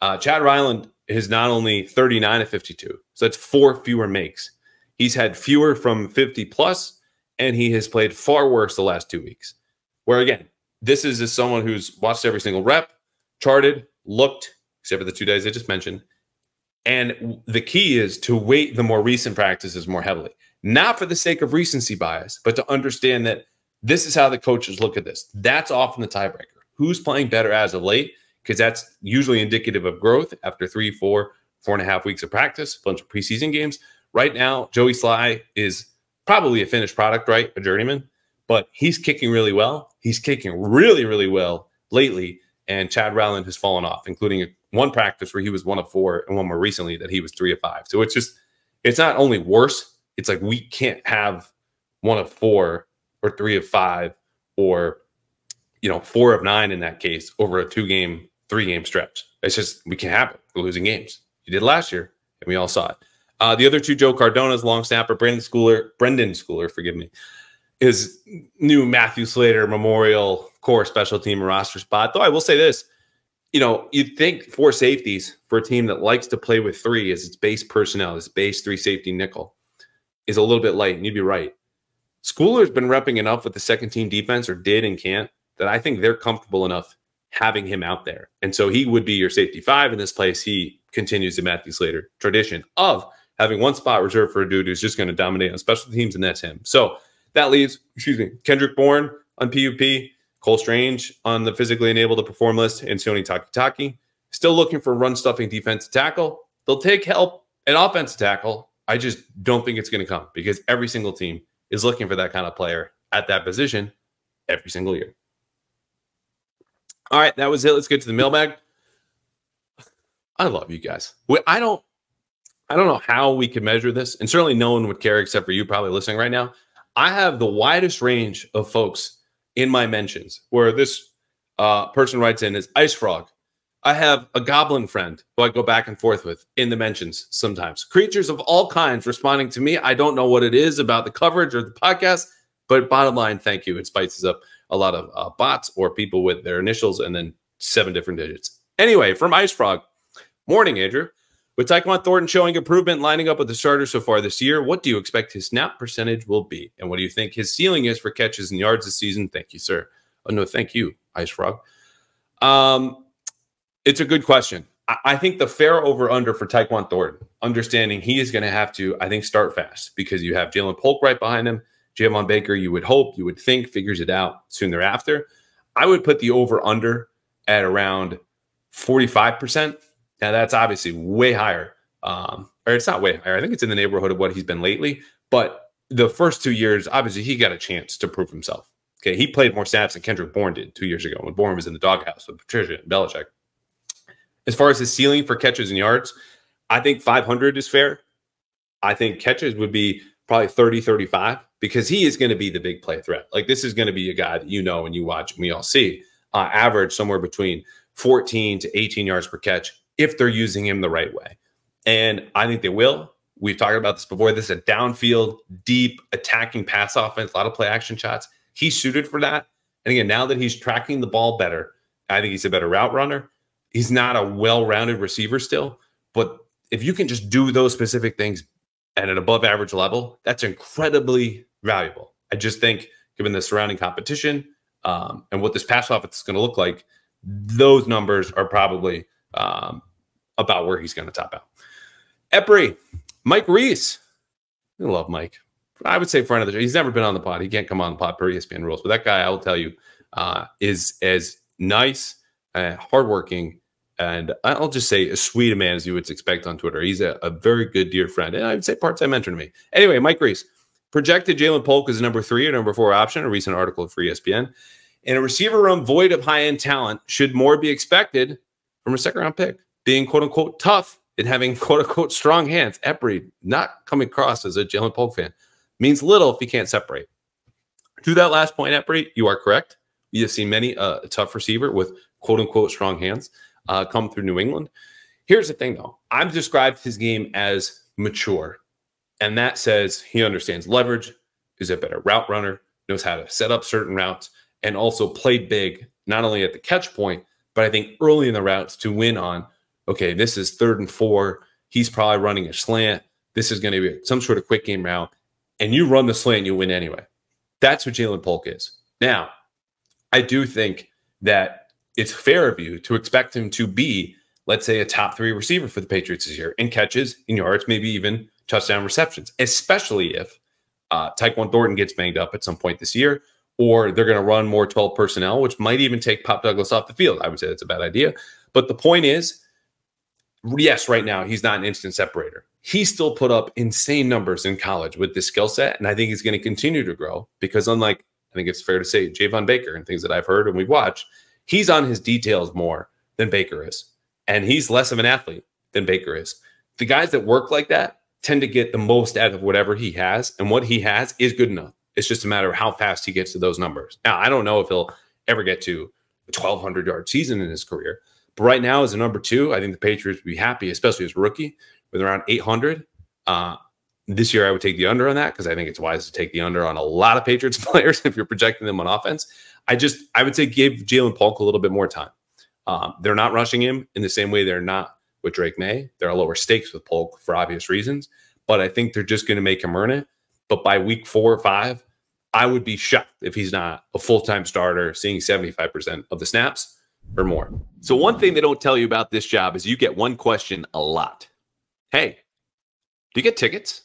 Uh, Chad Ryland is not only 39 of 52, so that's four fewer makes. He's had fewer from 50 plus, and he has played far worse the last two weeks. Where again, this is as someone who's watched every single rep, charted, looked, except for the two days I just mentioned. And the key is to weight the more recent practices more heavily not for the sake of recency bias, but to understand that this is how the coaches look at this. That's often the tiebreaker. Who's playing better as of late? because that's usually indicative of growth after three, four, four and a half weeks of practice, a bunch of preseason games. Right now, Joey Slye is probably a finished product, right? A journeyman, but he's kicking really well. He's kicking really, really well lately. And Chad Ryland has fallen off, including one practice where he was one of four, and one more recently that he was three of five. So it's just, it's not only worse, it's like we can't have one of four or three of five or, you know, four of nine in that case over a two game, three game stretch. It's just, we can't have it. We're losing games. You did last year, and we all saw it. Uh, the other two, Joe Cardona's long snapper, Brandon Schooler, Brenden Schooler, forgive me, his new Matthew Slater Memorial core special team roster spot. Though I will say this, you know, you'd think four safeties for a team that likes to play with three as its base personnel, its base three safety nickel, is a little bit light, and you'd be right. Schooler's been repping enough with the second team defense, or did and can't, that I think they're comfortable enough having him out there. And so he would be your safety five in this place. He continues the Matthew Slater tradition of having one spot reserved for a dude who's just going to dominate on special teams, and that's him. So that leaves, excuse me, Kendrick Bourne on PUP, Cole Strange on the physically enabled to perform list, and Sione Takitaki. Still looking for run stuffing defensive tackle. They'll take help at offensive tackle. I just don't think it's going to come because every single team is looking for that kind of player at that position every single year. All right, that was it. Let's get to the mailbag. I love you guys. I don't I don't know how we could measure this, and certainly no one would care except for you probably listening right now. I have the widest range of folks in my mentions where this uh, person writes in is Ice Frog. I have a goblin friend who I go back and forth with in the mentions sometimes. Creatures of all kinds responding to me. I don't know what it is about the coverage or the podcast, but bottom line, thank you. It spices up a lot of uh, bots or people with their initials and then seven different digits. Anyway, from Ice Frog. Morning, Andrew. With Tyquan Thornton showing improvement lining up with the starter so far this year, what do you expect his snap percentage will be? And what do you think his ceiling is for catches and yards this season? Thank you, sir. Oh, no, thank you, Ice Frog. Um, it's a good question. I, think the fair over under for Tyquan Thornton, understanding he is going to have to, I think, start fast because you have Ja'Lynn Polk right behind him. Javon Baker, you would hope, you would think, figures it out soon thereafter. I would put the over under at around 45%. Now that's obviously way higher, um, or it's not way higher. I think it's in the neighborhood of what he's been lately. But the first two years, obviously, he got a chance to prove himself. Okay, he played more snaps than Kendrick Bourne did two years ago when Bourne was in the doghouse with Patricia and Belichick. As far as his ceiling for catches and yards, I think 500 is fair. I think catches would be probably 30, 35 because he is going to be the big play threat. Like this is going to be a guy that you know and you watch and we all see uh, average somewhere between 14 to 18 yards per catch if they're using him the right way. And I think they will. We've talked about this before. This is a downfield, deep attacking pass offense, a lot of play action shots. He's suited for that. And again, now that he's tracking the ball better, I think he's a better route runner. He's not a well rounded receiver still, but if you can just do those specific things at an above average level, that's incredibly valuable. I just think, given the surrounding competition um, and what this pass offense is going to look like, those numbers are probably um, about where he's going to top out. Epri, Mike Reiss. I love Mike. I would say friend of the show. He's never been on the pod. He can't come on the pod per ESPN rules. But that guy, I will tell you, uh, is as nice, uh, hardworking, and I'll just say as sweet a man as you would expect on Twitter. He's a, a very good dear friend, and I would say part-time mentor to me. Anyway, Mike Reiss projected Ja'Lynn Polk as a number three or number four option. A recent article for ESPN. In a receiver room void of high-end talent, should more be expected from a second round pick, being quote unquote tough and having quote unquote strong hands. Epri not coming across as a Ja'Lynn Polk fan means little if he can't separate. To that last point, Epri, you are correct. You have seen many uh, tough receiver with quote unquote strong hands uh, come through New England. Here's the thing, though. I've described his game as mature, and that says he understands leverage, is a better route runner, knows how to set up certain routes, and also play big, not only at the catch point, but I think early in the routes to win on, okay, this is third and four. He's probably running a slant. This is going to be some sort of quick game route. And you run the slant, you win anyway. That's what Ja'Lynn Polk is. Now, I do think that it's fair of you to expect him to be, let's say, a top three receiver for the Patriots this year in catches, in yards, maybe even touchdown receptions, especially if uh, Tyquan Thornton gets banged up at some point this year, or they're going to run more 12 personnel, which might even take Pop Douglas off the field. I would say that's a bad idea. But the point is, yes, right now he's not an instant separator. He still put up insane numbers in college with this skill set. And I think he's going to continue to grow because, unlike, I think it's fair to say, Javon Baker and things that I've heard and we've watched, he's on his details more than Baker is. And he's less of an athlete than Baker is. The guys that work like that tend to get the most out of whatever he has. And what he has is good enough. It's just a matter of how fast he gets to those numbers. Now, I don't know if he'll ever get to a 1,200 yard season in his career, but right now, as a number two, I think the Patriots would be happy, especially as rookie, with around 800. Uh, this year, I would take the under on that because I think it's wise to take the under on a lot of Patriots players if you're projecting them on offense. I just, I would say give Ja'Lynn Polk a little bit more time. Um, they're not rushing him in the same way they're not with Drake Maye. There are lower stakes with Polk for obvious reasons, but I think they're just going to make him earn it. But by week four or five, I would be shocked if he's not a full time starter, seeing 75% of the snaps or more. So, one thing they don't tell you about this job is you get one question a lot Hey, do you get tickets?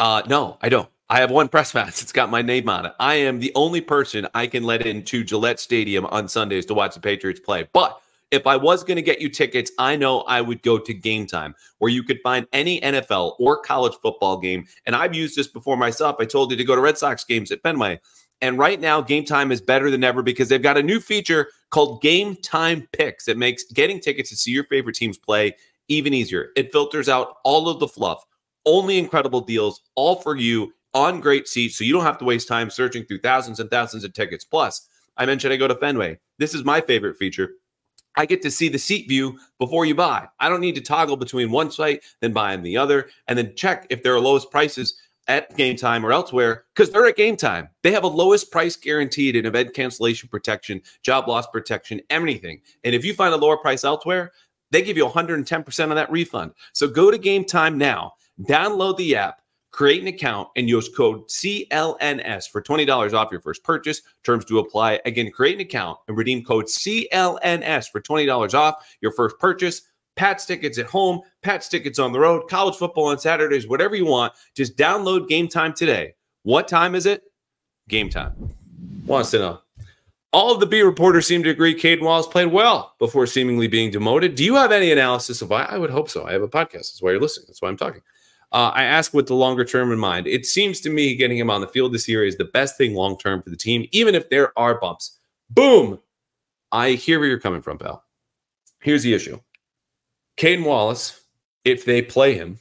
Uh, no, I don't. I have one press pass. It's got my name on it. I am the only person I can let into Gillette Stadium on Sundays to watch the Patriots play. But if I was going to get you tickets, I know I would go to Gametime, where you could find any NFL or college football game. And I've used this before myself. I told you to go to Red Sox games at Fenway. And right now, Gametime is better than ever because they've got a new feature called Gametime Picks that makes getting tickets to see your favorite teams play even easier. It filters out all of the fluff, only incredible deals, all for you on great seats. So you don't have to waste time searching through thousands and thousands of tickets. Plus, I mentioned I go to Fenway. This is my favorite feature. I get to see the seat view before you buy. I don't need to toggle between one site, then buy buying the other, and then check if there are lowest prices at Gametime or elsewhere because they're at Gametime. They have a lowest price guaranteed in event cancellation protection, job loss protection, everything. And if you find a lower price elsewhere, they give you 110% of that refund. So go to Gametime now, download the app, create an account, and use code CLNS for $20 off your first purchase. Terms do apply. Again, create an account and redeem code CLNS for $20 off your first purchase. Pat's tickets at home, Pat's tickets on the road, college football on Saturdays, whatever you want. Just download Gametime today. What time is it? Game time. Wants to know. All of the B reporters seem to agree Caedan Wallace played well before seemingly being demoted. Do you have any analysis of why? I would hope so. I have a podcast. That's why you're listening. That's why I'm talking. Uh, I ask with the longer term in mind. It seems to me getting him on the field this year is the best thing long term for the team, even if there are bumps. Boom. I hear where you're coming from, pal. Here's the issue Caedan Wallace, if they play him,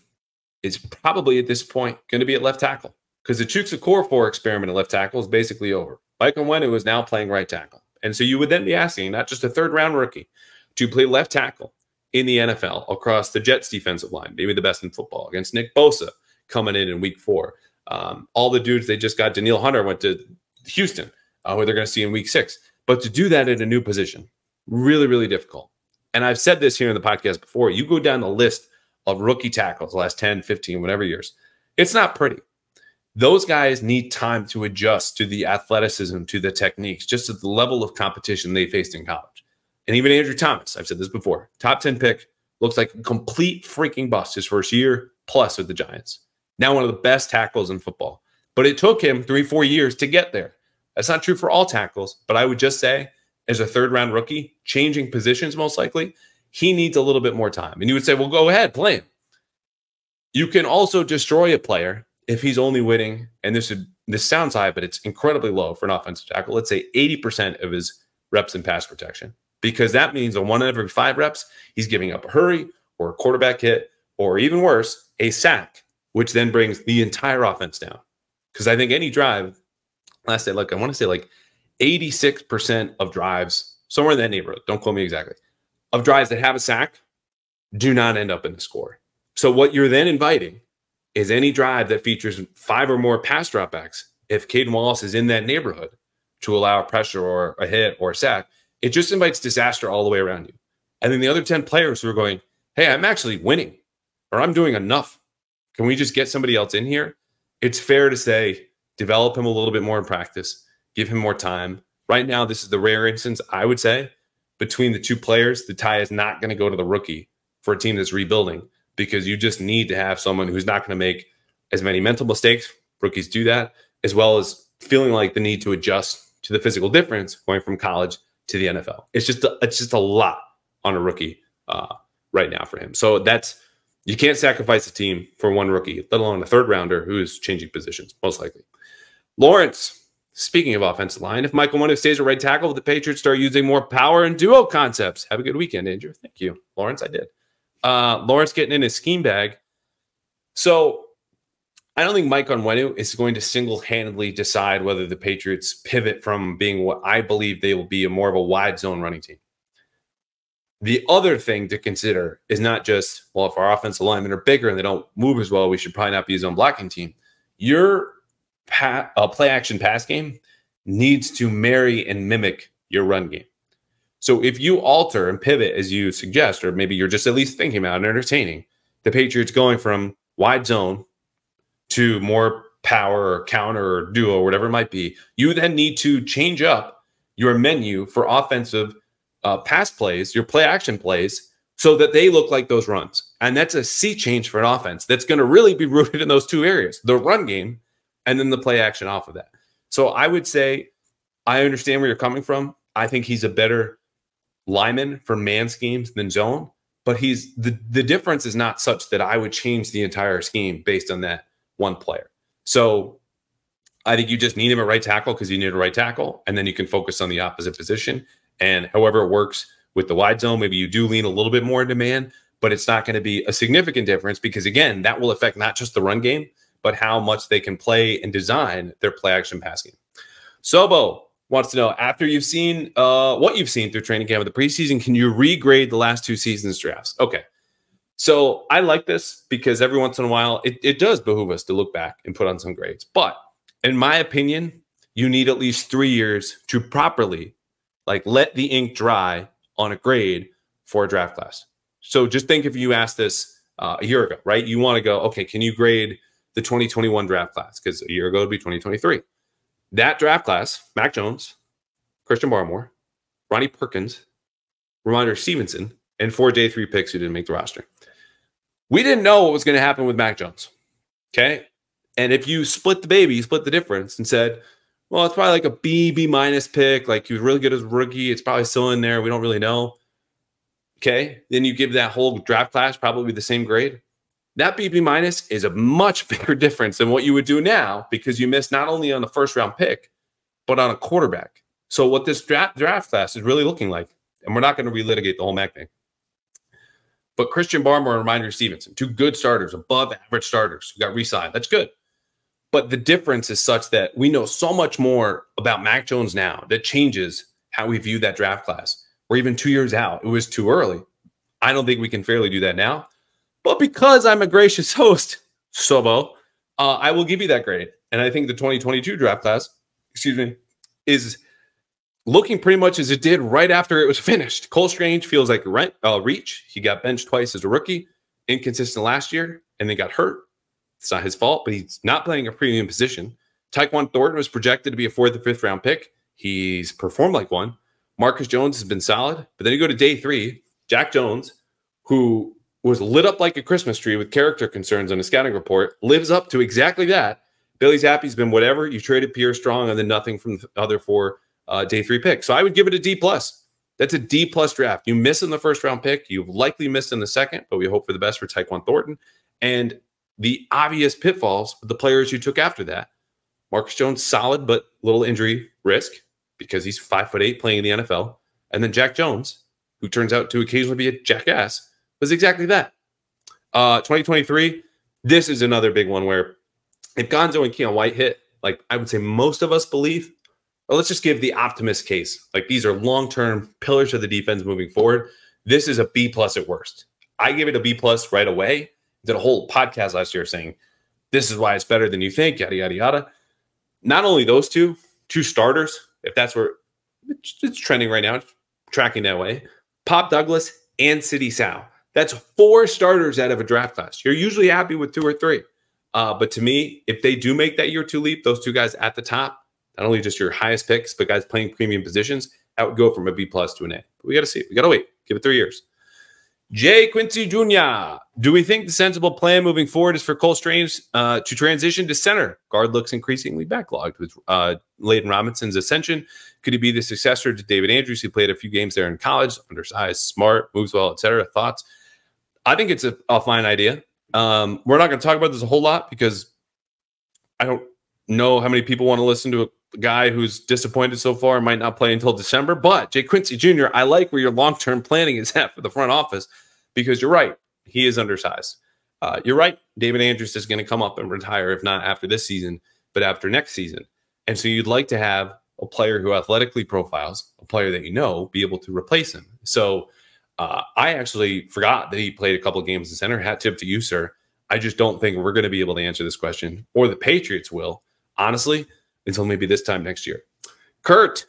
is probably at this point going to be at left tackle because the Chuks Okorafor experiment at left tackle is basically over. Michael Onwenu is now playing right tackle. And so you would then be asking not just a third round rookie to play left tackle in the NFL across the Jets defensive line, maybe the best in football against Nick Bosa coming in in week four. Um, all the dudes they just got, Danielle Hunter went to Houston, uh, who they're going to see in week six. But to do that in a new position, really, really difficult. And I've said this here in the podcast before. You go down the list of rookie tackles last 10, 15, whatever years, it's not pretty those guys need time to adjust to the athleticism, to the techniques, just at the level of competition they faced in college. And even Andrew Thomas, I've said this before, top 10 pick, looks like a complete freaking bust his first year plus with the Giants. Now one of the best tackles in football. But it took him three, four years to get there. That's not true for all tackles, but I would just say, as a third round rookie, changing positions most likely, he needs a little bit more time. And you would say, well, go ahead, play him. You can also destroy a player if he's only winning, and this would this sounds high, but it's incredibly low for an offensive tackle. Let's say 80% of his reps in pass protection, because that means on one every five reps, he's giving up a hurry or a quarterback hit, or even worse, a sack, which then brings the entire offense down. Because I think any drive, last day, like I want to say like 86% of drives, somewhere in that neighborhood, don't quote me exactly, of drives that have a sack do not end up in the score. So what you're then inviting is any drive that features five or more pass dropbacks, if Caedan Wallace is in that neighborhood to allow pressure or a hit or a sack, it just invites disaster all the way around you. And then the other 10 players who are going, hey, I'm actually winning or I'm doing enough. Can we just get somebody else in here? It's fair to say, develop him a little bit more in practice, give him more time. Right now, this is the rare instance, I would say, between the two players, the tie is not going to go to the rookie for a team that's rebuilding because you just need to have someone who's not going to make as many mental mistakes. Rookies do that, as well as feeling like the need to adjust to the physical difference going from college to the NFL. It's just a, it's just a lot on a rookie uh, right now for him. So that's you can't sacrifice a team for one rookie, let alone a third rounder who's changing positions most likely. Lawrence. Speaking of offensive line, if Michael Onwenu stays at right tackle, the Patriots start using more power and duo concepts. Have a good weekend, Andrew. Thank you, Lawrence. I did. Uh, Lawrence getting in his scheme bag. So I don't think Mike Onwenu is going to single-handedly decide whether the Patriots pivot from being what I believe they will be a more of a wide zone running team. The other thing to consider is not just, well, if our offensive linemen are bigger and they don't move as well, we should probably not be a zone blocking team. Your pa- uh, play action pass game needs to marry and mimic your run game. So if you alter and pivot as you suggest, or maybe you're just at least thinking about and entertaining, the Patriots going from wide zone to more power or counter or duo or whatever it might be, you then need to change up your menu for offensive uh, pass plays, your play action plays, so that they look like those runs. And that's a sea change for an offense that's going to really be rooted in those two areas the run game and then the play action off of that. So I would say I understand where you're coming from. I think he's a better lineman for man schemes than zone, but he's the, the difference is not such that I would change the entire scheme based on that one player. So I think you just need him at right tackle because you need a right tackle, and then you can focus on the opposite position. And however it works with the wide zone, maybe you do lean a little bit more into man, but it's not going to be a significant difference because again, that will affect not just the run game, but how much they can play and design their play action passing. Sobo wants to know after you've seen uh, what you've seen through training camp of the preseason, can you regrade the last two seasons drafts? Okay. So I like this because every once in a while it, it does behoove us to look back and put on some grades. But in my opinion, you need at least three years to properly like let the ink dry on a grade for a draft class. So just think if you asked this uh, a year ago, right? You want to go, okay, can you grade the 2021 draft class? Because a year ago it'd be 2023. That draft class, Mac Jones, Christian Barmore, Ronnie Perkins, Rhamondre Stevenson, and four day three picks who didn't make the roster. We didn't know what was going to happen with Mac Jones. Okay. And if you split the baby, you split the difference and said, well, it's probably like a B, B minus pick. Like he was really good as a rookie. It's probably still in there. We don't really know. Okay. Then you give that whole draft class probably the same grade. That BB minus is a much bigger difference than what you would do now because you missed not only on the first round pick, but on a quarterback. So what this draft draft class is really looking like, and we're not going to relitigate the whole Mac thing. But Christian Barmore and Rhamondre Stevenson, two good starters, above average starters who got re-signed. That's good. But the difference is such that we know so much more about Mac Jones now that changes how we view that draft class. Or even two years out, it was too early. I don't think we can fairly do that now. But because I'm a gracious host, Sobo, uh, I will give you that grade. And I think the 2022 draft class, excuse me, is looking pretty much as it did right after it was finished. Cole Strange feels like a rent, uh, reach. He got benched twice as a rookie, inconsistent last year, and then got hurt. It's not his fault, but he's not playing a premium position. Tyquan Thornton was projected to be a fourth or fifth round pick. He's performed like one. Marcus Jones has been solid, but then you go to day three. Jack Jones, who was lit up like a Christmas tree with character concerns on a scouting report, lives up to exactly that. Bailey Zappe's been whatever. You traded Pierre Strong and then nothing from the other four uh, day three pick. So I would give it a D plus. That's a D plus draft. You miss in the first round pick. You've likely missed in the second, but we hope for the best for Tyquan Thornton. And the obvious pitfalls the players you took after that. Marcus Jones, solid, but little injury risk because he's five foot eight playing in the NFL. And then Jack Jones, who turns out to occasionally be a jackass, was exactly that. Uh, 2023, this is another big one where if Gonzo and Keion White hit, like I would say most of us believe, let's just give the optimist case. Like these are long-term pillars of the defense moving forward. This is a B plus at worst. I gave it a B plus right away. Did a whole podcast last year saying this is why it's better than you think, yada yada yada. Not only those two, two starters, if that's where it's, it's trending right now, tracking that way. Pop Douglas and Sidy Sow. That's four starters out of a draft class. You're usually happy with two or three. Uh, but to me, if they do make that year two leap, those two guys at the top, not only just your highest picks, but guys playing premium positions, that would go from a B plus to an A. But we got to see. We got to wait. Give it three years. Jay Quincy Jr. Do we think the sensible plan moving forward is for Cole Strange uh, to transition to center? Guard looks increasingly backlogged with uh, Layden Robinson's ascension. Could he be the successor to David Andrews, who played a few games there in college, undersized, smart, moves well, etc.? Thoughts? I think it's a, a fine idea. Um, we're not going to talk about this a whole lot because I don't know how many people want to listen to a guy who's disappointed so far and might not play until December. But Jay Quincy Jr., I like where your long term planning is at for the front office because you're right. He is undersized. Uh, you're right. David Andrews is going to come up and retire, if not after this season, but after next season. And so you'd like to have a player who athletically profiles, a player that you know, be able to replace him. So uh, I actually forgot that he played a couple games in center. Hat tip to you, sir. I just don't think we're going to be able to answer this question, or the Patriots will, honestly, until maybe this time next year. Kurt,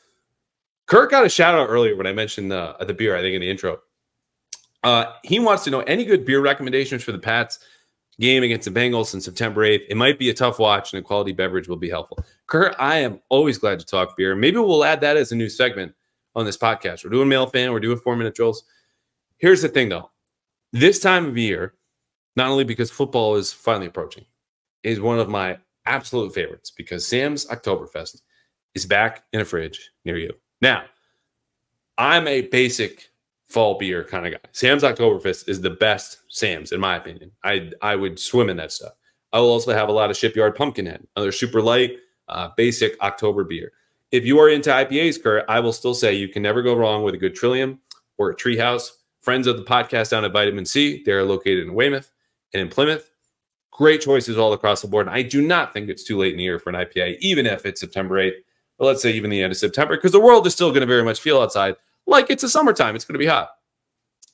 Kurt got a shout out earlier when I mentioned the, the beer, I think in the intro. Uh, he wants to know any good beer recommendations for the Pats game against the Bengals in September 8th. It might be a tough watch and a quality beverage will be helpful. Kurt, I am always glad to talk beer. Maybe we'll add that as a new segment on this podcast. We're doing mail fan, we're doing four minute drills. Here's the thing though this time of year, not only because football is finally approaching, is one of my absolute favorites because Sam's Oktoberfest is back in a fridge near you. Now, I'm a basic fall beer kind of guy. Sam's Oktoberfest is the best Sam's, in my opinion. I I would swim in that stuff. I will also have a lot of Shipyard Pumpkinhead, another super light, uh, basic October beer. If you are into IPAs, Kurt, I will still say you can never go wrong with a good Trillium or a Treehouse. Friends of the podcast down at Vitamin Sea, they're located in Weymouth and in Plymouth. Great choices all across the board. And I do not think it's too late in the year for an IPA, even if it's September 8th, or let's say even the end of September, because the world is still going to very much feel outside like it's a summertime. It's going to be hot.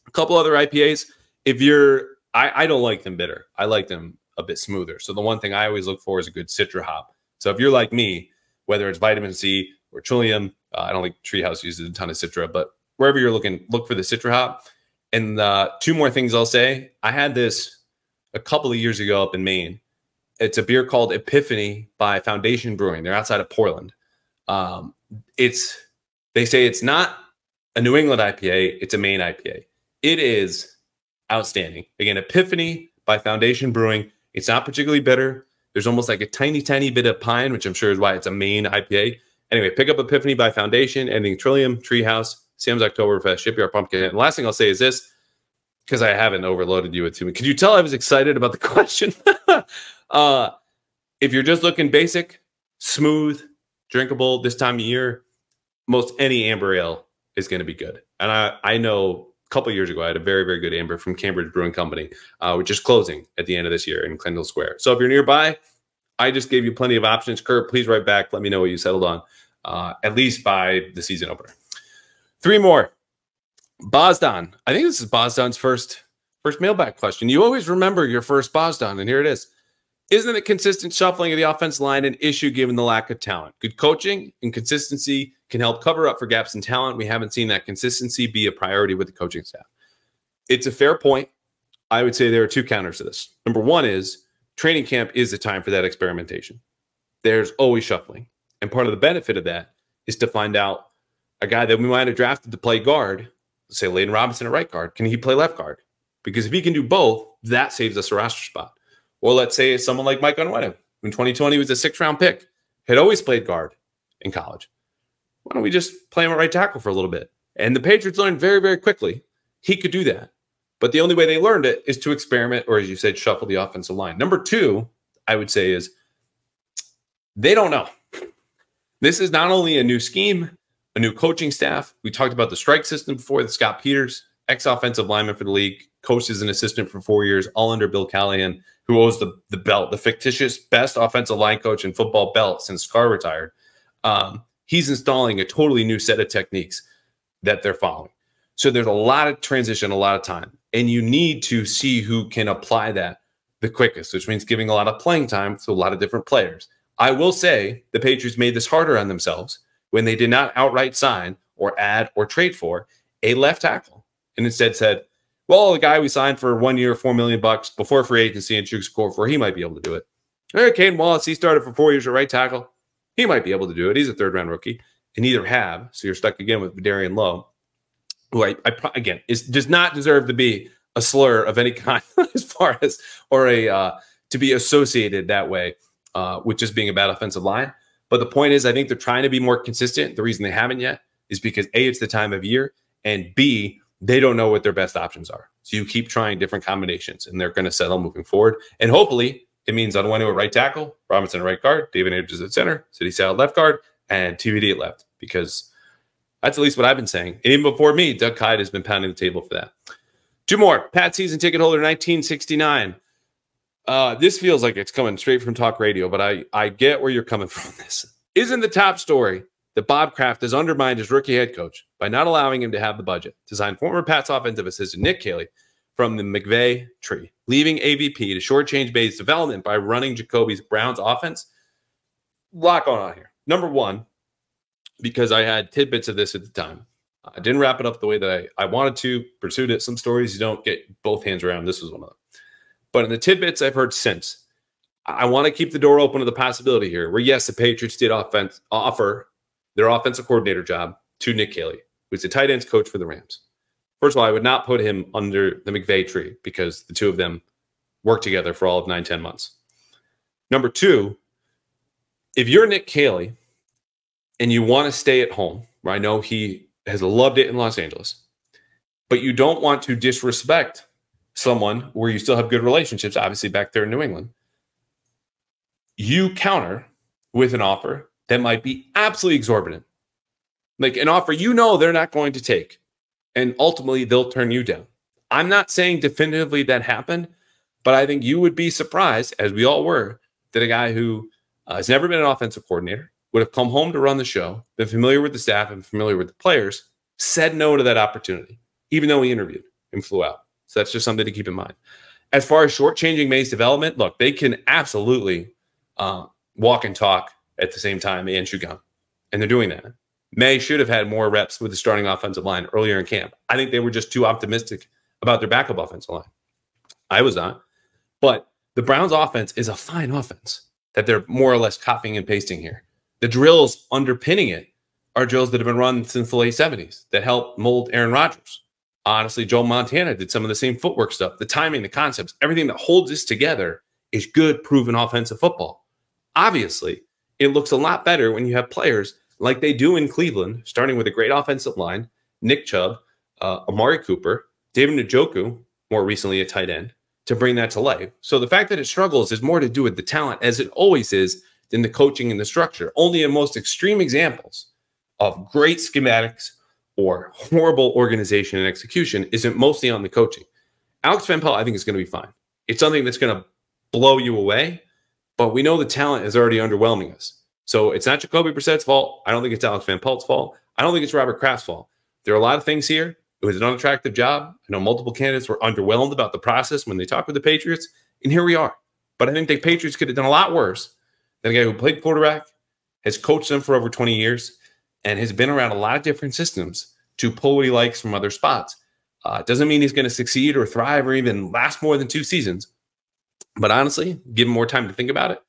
A couple other IPAs. If you're, I, I don't like them bitter. I like them a bit smoother. So the one thing I always look for is a good Citra hop. So if you're like me, whether it's Vitamin Sea or Trillium, uh, I don't think Treehouse uses a ton of Citra, but wherever you're looking, look for the Citra hop. And uh, two more things I'll say. I had this a couple of years ago up in Maine. It's a beer called Epiphany by Foundation Brewing. They're outside of Portland. Um, it's they say it's not a New England IPA, it's a Maine IPA. It is outstanding. Again, Epiphany by Foundation Brewing. It's not particularly bitter. There's almost like a tiny, tiny bit of pine, which I'm sure is why it's a Maine IPA. Anyway, pick up Epiphany by Foundation, ending Trillium, Treehouse, Sam's Oktoberfest, Shipyard Pumpkin. And the last thing I'll say is this, because I haven't overloaded you with too many. Could you tell I was excited about the question? uh, if you're just looking basic, smooth, drinkable this time of year, most any amber ale is going to be good. And I, I know a couple years ago, I had a very, very good amber from Cambridge Brewing Company, uh, which is closing at the end of this year in Kendall Square. So if you're nearby, I just gave you plenty of options. Kurt, please write back. Let me know what you settled on, uh, at least by the season opener. Three more. Boston. I think this is Bosdan's first first mailbag question. You always remember your first Bosdan, and here it is. Isn't the consistent shuffling of the offense line an issue given the lack of talent? Good coaching and consistency can help cover up for gaps in talent. We haven't seen that consistency be a priority with the coaching staff. It's a fair point. I would say there are two counters to this. Number one is training camp is the time for that experimentation. There's always shuffling. And part of the benefit of that is to find out a guy that we might have drafted to play guard, say Layden Robinson at right guard, can he play left guard? Because if he can do both, that saves us a roster spot. Or let's say someone like Mike Onwenu, in 2020 was a six round pick, had always played guard in college. Why don't we just play him at right tackle for a little bit? And the Patriots learned very, very quickly he could do that. But the only way they learned it is to experiment, or as you said, shuffle the offensive line. Number two, I would say, is they don't know. This is not only a new scheme, a new coaching staff. We talked about the strike system before, the Scott Peters, ex offensive lineman for the league, coached as an assistant for four years, all under Bill Callahan who owes the, the belt, the fictitious best offensive line coach in football belt since Carr retired. Um, he's installing a totally new set of techniques that they're following. So there's a lot of transition, a lot of time, and you need to see who can apply that the quickest, which means giving a lot of playing time to a lot of different players. I will say the Patriots made this harder on themselves when they did not outright sign or add or trade for a left tackle and instead said, well, the guy we signed for one year, four million bucks before free agency and Chuks for he might be able to do it. Hey, Caedan Wallace, he started for four years at right tackle. He might be able to do it. He's a third round rookie, and neither have. So you're stuck again with Vederian Lowe. who I, I again is does not deserve to be a slur of any kind as far as or a uh, to be associated that way uh, with just being a bad offensive line. But the point is, I think they're trying to be more consistent. The reason they haven't yet is because a it's the time of year, and b they don't know what their best options are. So you keep trying different combinations, and they're going to settle moving forward. And hopefully, it means on Onwenu at right tackle, Robinson at right guard, David Andrews at center, Sidy Sow at left guard, and TVD at left because that's at least what I've been saying. And even before me, Doug Kyed has been pounding the table for that. Two more. Pat season ticket holder 1969. Uh, this feels like it's coming straight from talk radio, but I, I get where you're coming from. This isn't the top story that Bob Kraft has undermined his rookie head coach by not allowing him to have the budget to sign former Pats offensive assistant Nick Caley from the McVay tree, leaving AVP to shortchange Maye's development by running Jacoby's Browns offense. A lot going on here. Number one, because I had tidbits of this at the time. I didn't wrap it up the way that I, I wanted to, pursued it. Some stories you don't get both hands around. This was one of them. But in the tidbits I've heard since, I want to keep the door open to the possibility here where, yes, the Patriots did offense, offer their offensive coordinator job to Nick Caley, who's the tight ends coach for the Rams. First of all, I would not put him under the McVay tree because the two of them worked together for all of nine, 10 months. Number two, if you're Nick Caley and you want to stay at home, where I know he has loved it in Los Angeles, but you don't want to disrespect someone where you still have good relationships, obviously back there in New England, you counter with an offer that might be absolutely exorbitant. Like an offer you know they're not going to take, and ultimately they'll turn you down. I'm not saying definitively that happened, but I think you would be surprised, as we all were, that a guy who uh, has never been an offensive coordinator, would have come home to run the show, been familiar with the staff and familiar with the players, said no to that opportunity, even though he interviewed and flew out. So that's just something to keep in mind. As far as shortchanging Maye's development, look, they can absolutely uh, walk and talk at the same time and chew gum, and they're doing that. May should have had more reps with the starting offensive line earlier in camp. I think they were just too optimistic about their backup offensive line. I was not. But the Browns offense is a fine offense that they're more or less copying and pasting here. The drills underpinning it are drills that have been run since the late 70s that helped mold Aaron Rodgers. Honestly, Joe Montana did some of the same footwork stuff, the timing, the concepts, everything that holds this together is good, proven offensive football. Obviously, it looks a lot better when you have players like they do in Cleveland, starting with a great offensive line, Nick Chubb, uh, Amari Cooper, David Njoku, more recently a tight end, to bring that to life. So the fact that it struggles is more to do with the talent, as it always is, than the coaching and the structure. Only in most extreme examples of great schematics or horrible organization and execution isn't mostly on the coaching. Alex Van Pelt, I think, is going to be fine. It's something that's going to blow you away, but we know the talent is already underwhelming us. So it's not Jacoby Brissett's fault. I don't think it's Alex Van Pelt's fault. I don't think it's Robert Kraft's fault. There are a lot of things here. It was an unattractive job. I know multiple candidates were underwhelmed about the process when they talked with the Patriots, and here we are. But I think the Patriots could have done a lot worse than a guy who played quarterback, has coached them for over 20 years, and has been around a lot of different systems to pull what he likes from other spots. Uh, doesn't mean he's going to succeed or thrive or even last more than two seasons. But honestly, give him more time to think about it.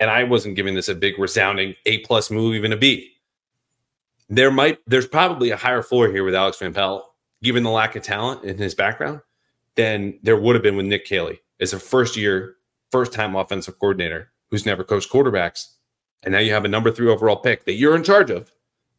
And I wasn't giving this a big resounding A plus move, even a B. There might, there's probably a higher floor here with Alex Van Pelt, given the lack of talent in his background, than there would have been with Nick Caley as a first year, first time offensive coordinator who's never coached quarterbacks. And now you have a number three overall pick that you're in charge of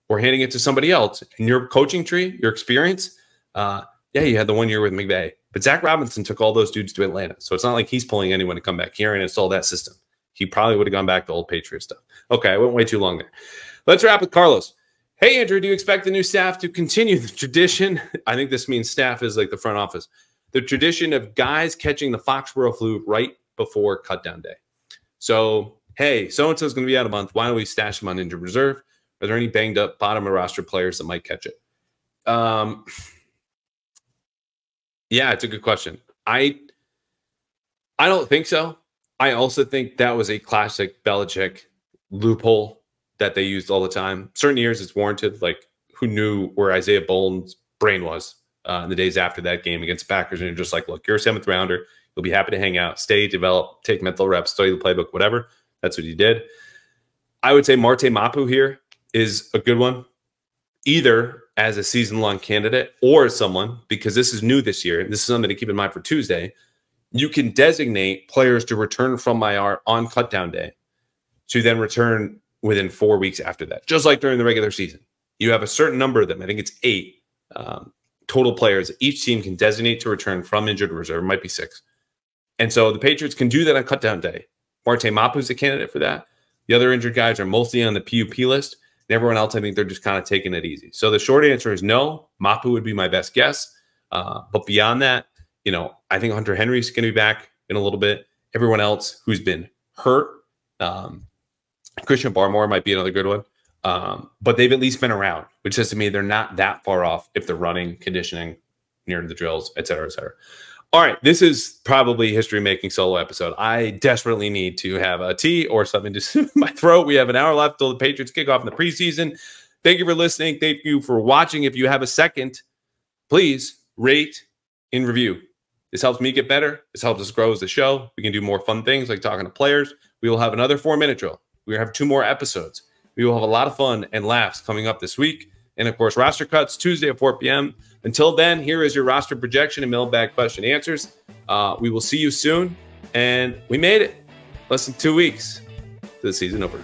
or handing it to somebody else. And your coaching tree, your experience, uh, yeah, you had the one year with McVay. But Zach Robinson took all those dudes to Atlanta. So it's not like he's pulling anyone to come back here and install that system. He probably would have gone back to old Patriot stuff. Okay, I went way too long there. Let's wrap with Carlos. Hey, Andrew, do you expect the new staff to continue the tradition? I think this means staff is like the front office. The tradition of guys catching the Foxborough flu right before cutdown day. So, hey, so and so is going to be out a month. Why don't we stash them on injured reserve? Are there any banged up bottom of roster players that might catch it? Um, yeah, it's a good question. I I don't think so. I also think that was a classic Belichick loophole that they used all the time. Certain years it's warranted. Like who knew where Isaiah Bolden's brain was uh, in the days after that game against Packers, and you're just like, look, you're a seventh rounder. You'll be happy to hang out, stay, develop, take mental reps, study the playbook, whatever. That's what he did. I would say Marte Mapu here is a good one. Either as a season long candidate or someone, because this is new this year, and this is something to keep in mind for Tuesday, you can designate players to return from IR on cutdown day to then return within four weeks after that, just like during the regular season. You have a certain number of them. I think it's eight um, total players each team can designate to return from injured reserve. It might be six. And so the Patriots can do that on cutdown day. Marte Mapu's a candidate for that. The other injured guys are mostly on the PUP list. Everyone else, I think they're just kind of taking it easy. So the short answer is no. Mapu would be my best guess. Uh, but beyond that, you know, I think Hunter Henry's going to be back in a little bit. Everyone else who's been hurt, um, Christian Barmore might be another good one. Um, but they've at least been around, which says to me they're not that far off if they're running, conditioning, near the drills, et cetera, et cetera. All right, this is probably history making solo episode. I desperately need to have a tea or something to soothe my throat. We have an hour left till the Patriots kick off in the preseason. Thank you for listening. Thank you for watching. If you have a second, please rate and review. This helps me get better. This helps us grow as a show. We can do more fun things like talking to players. We will have another four minute drill. We have two more episodes. We will have a lot of fun and laughs coming up this week. And of course, roster cuts Tuesday at 4 p.m. Until then, here is your roster projection and mailbag question answers. Uh, we will see you soon. And we made it less than two weeks to the season opener.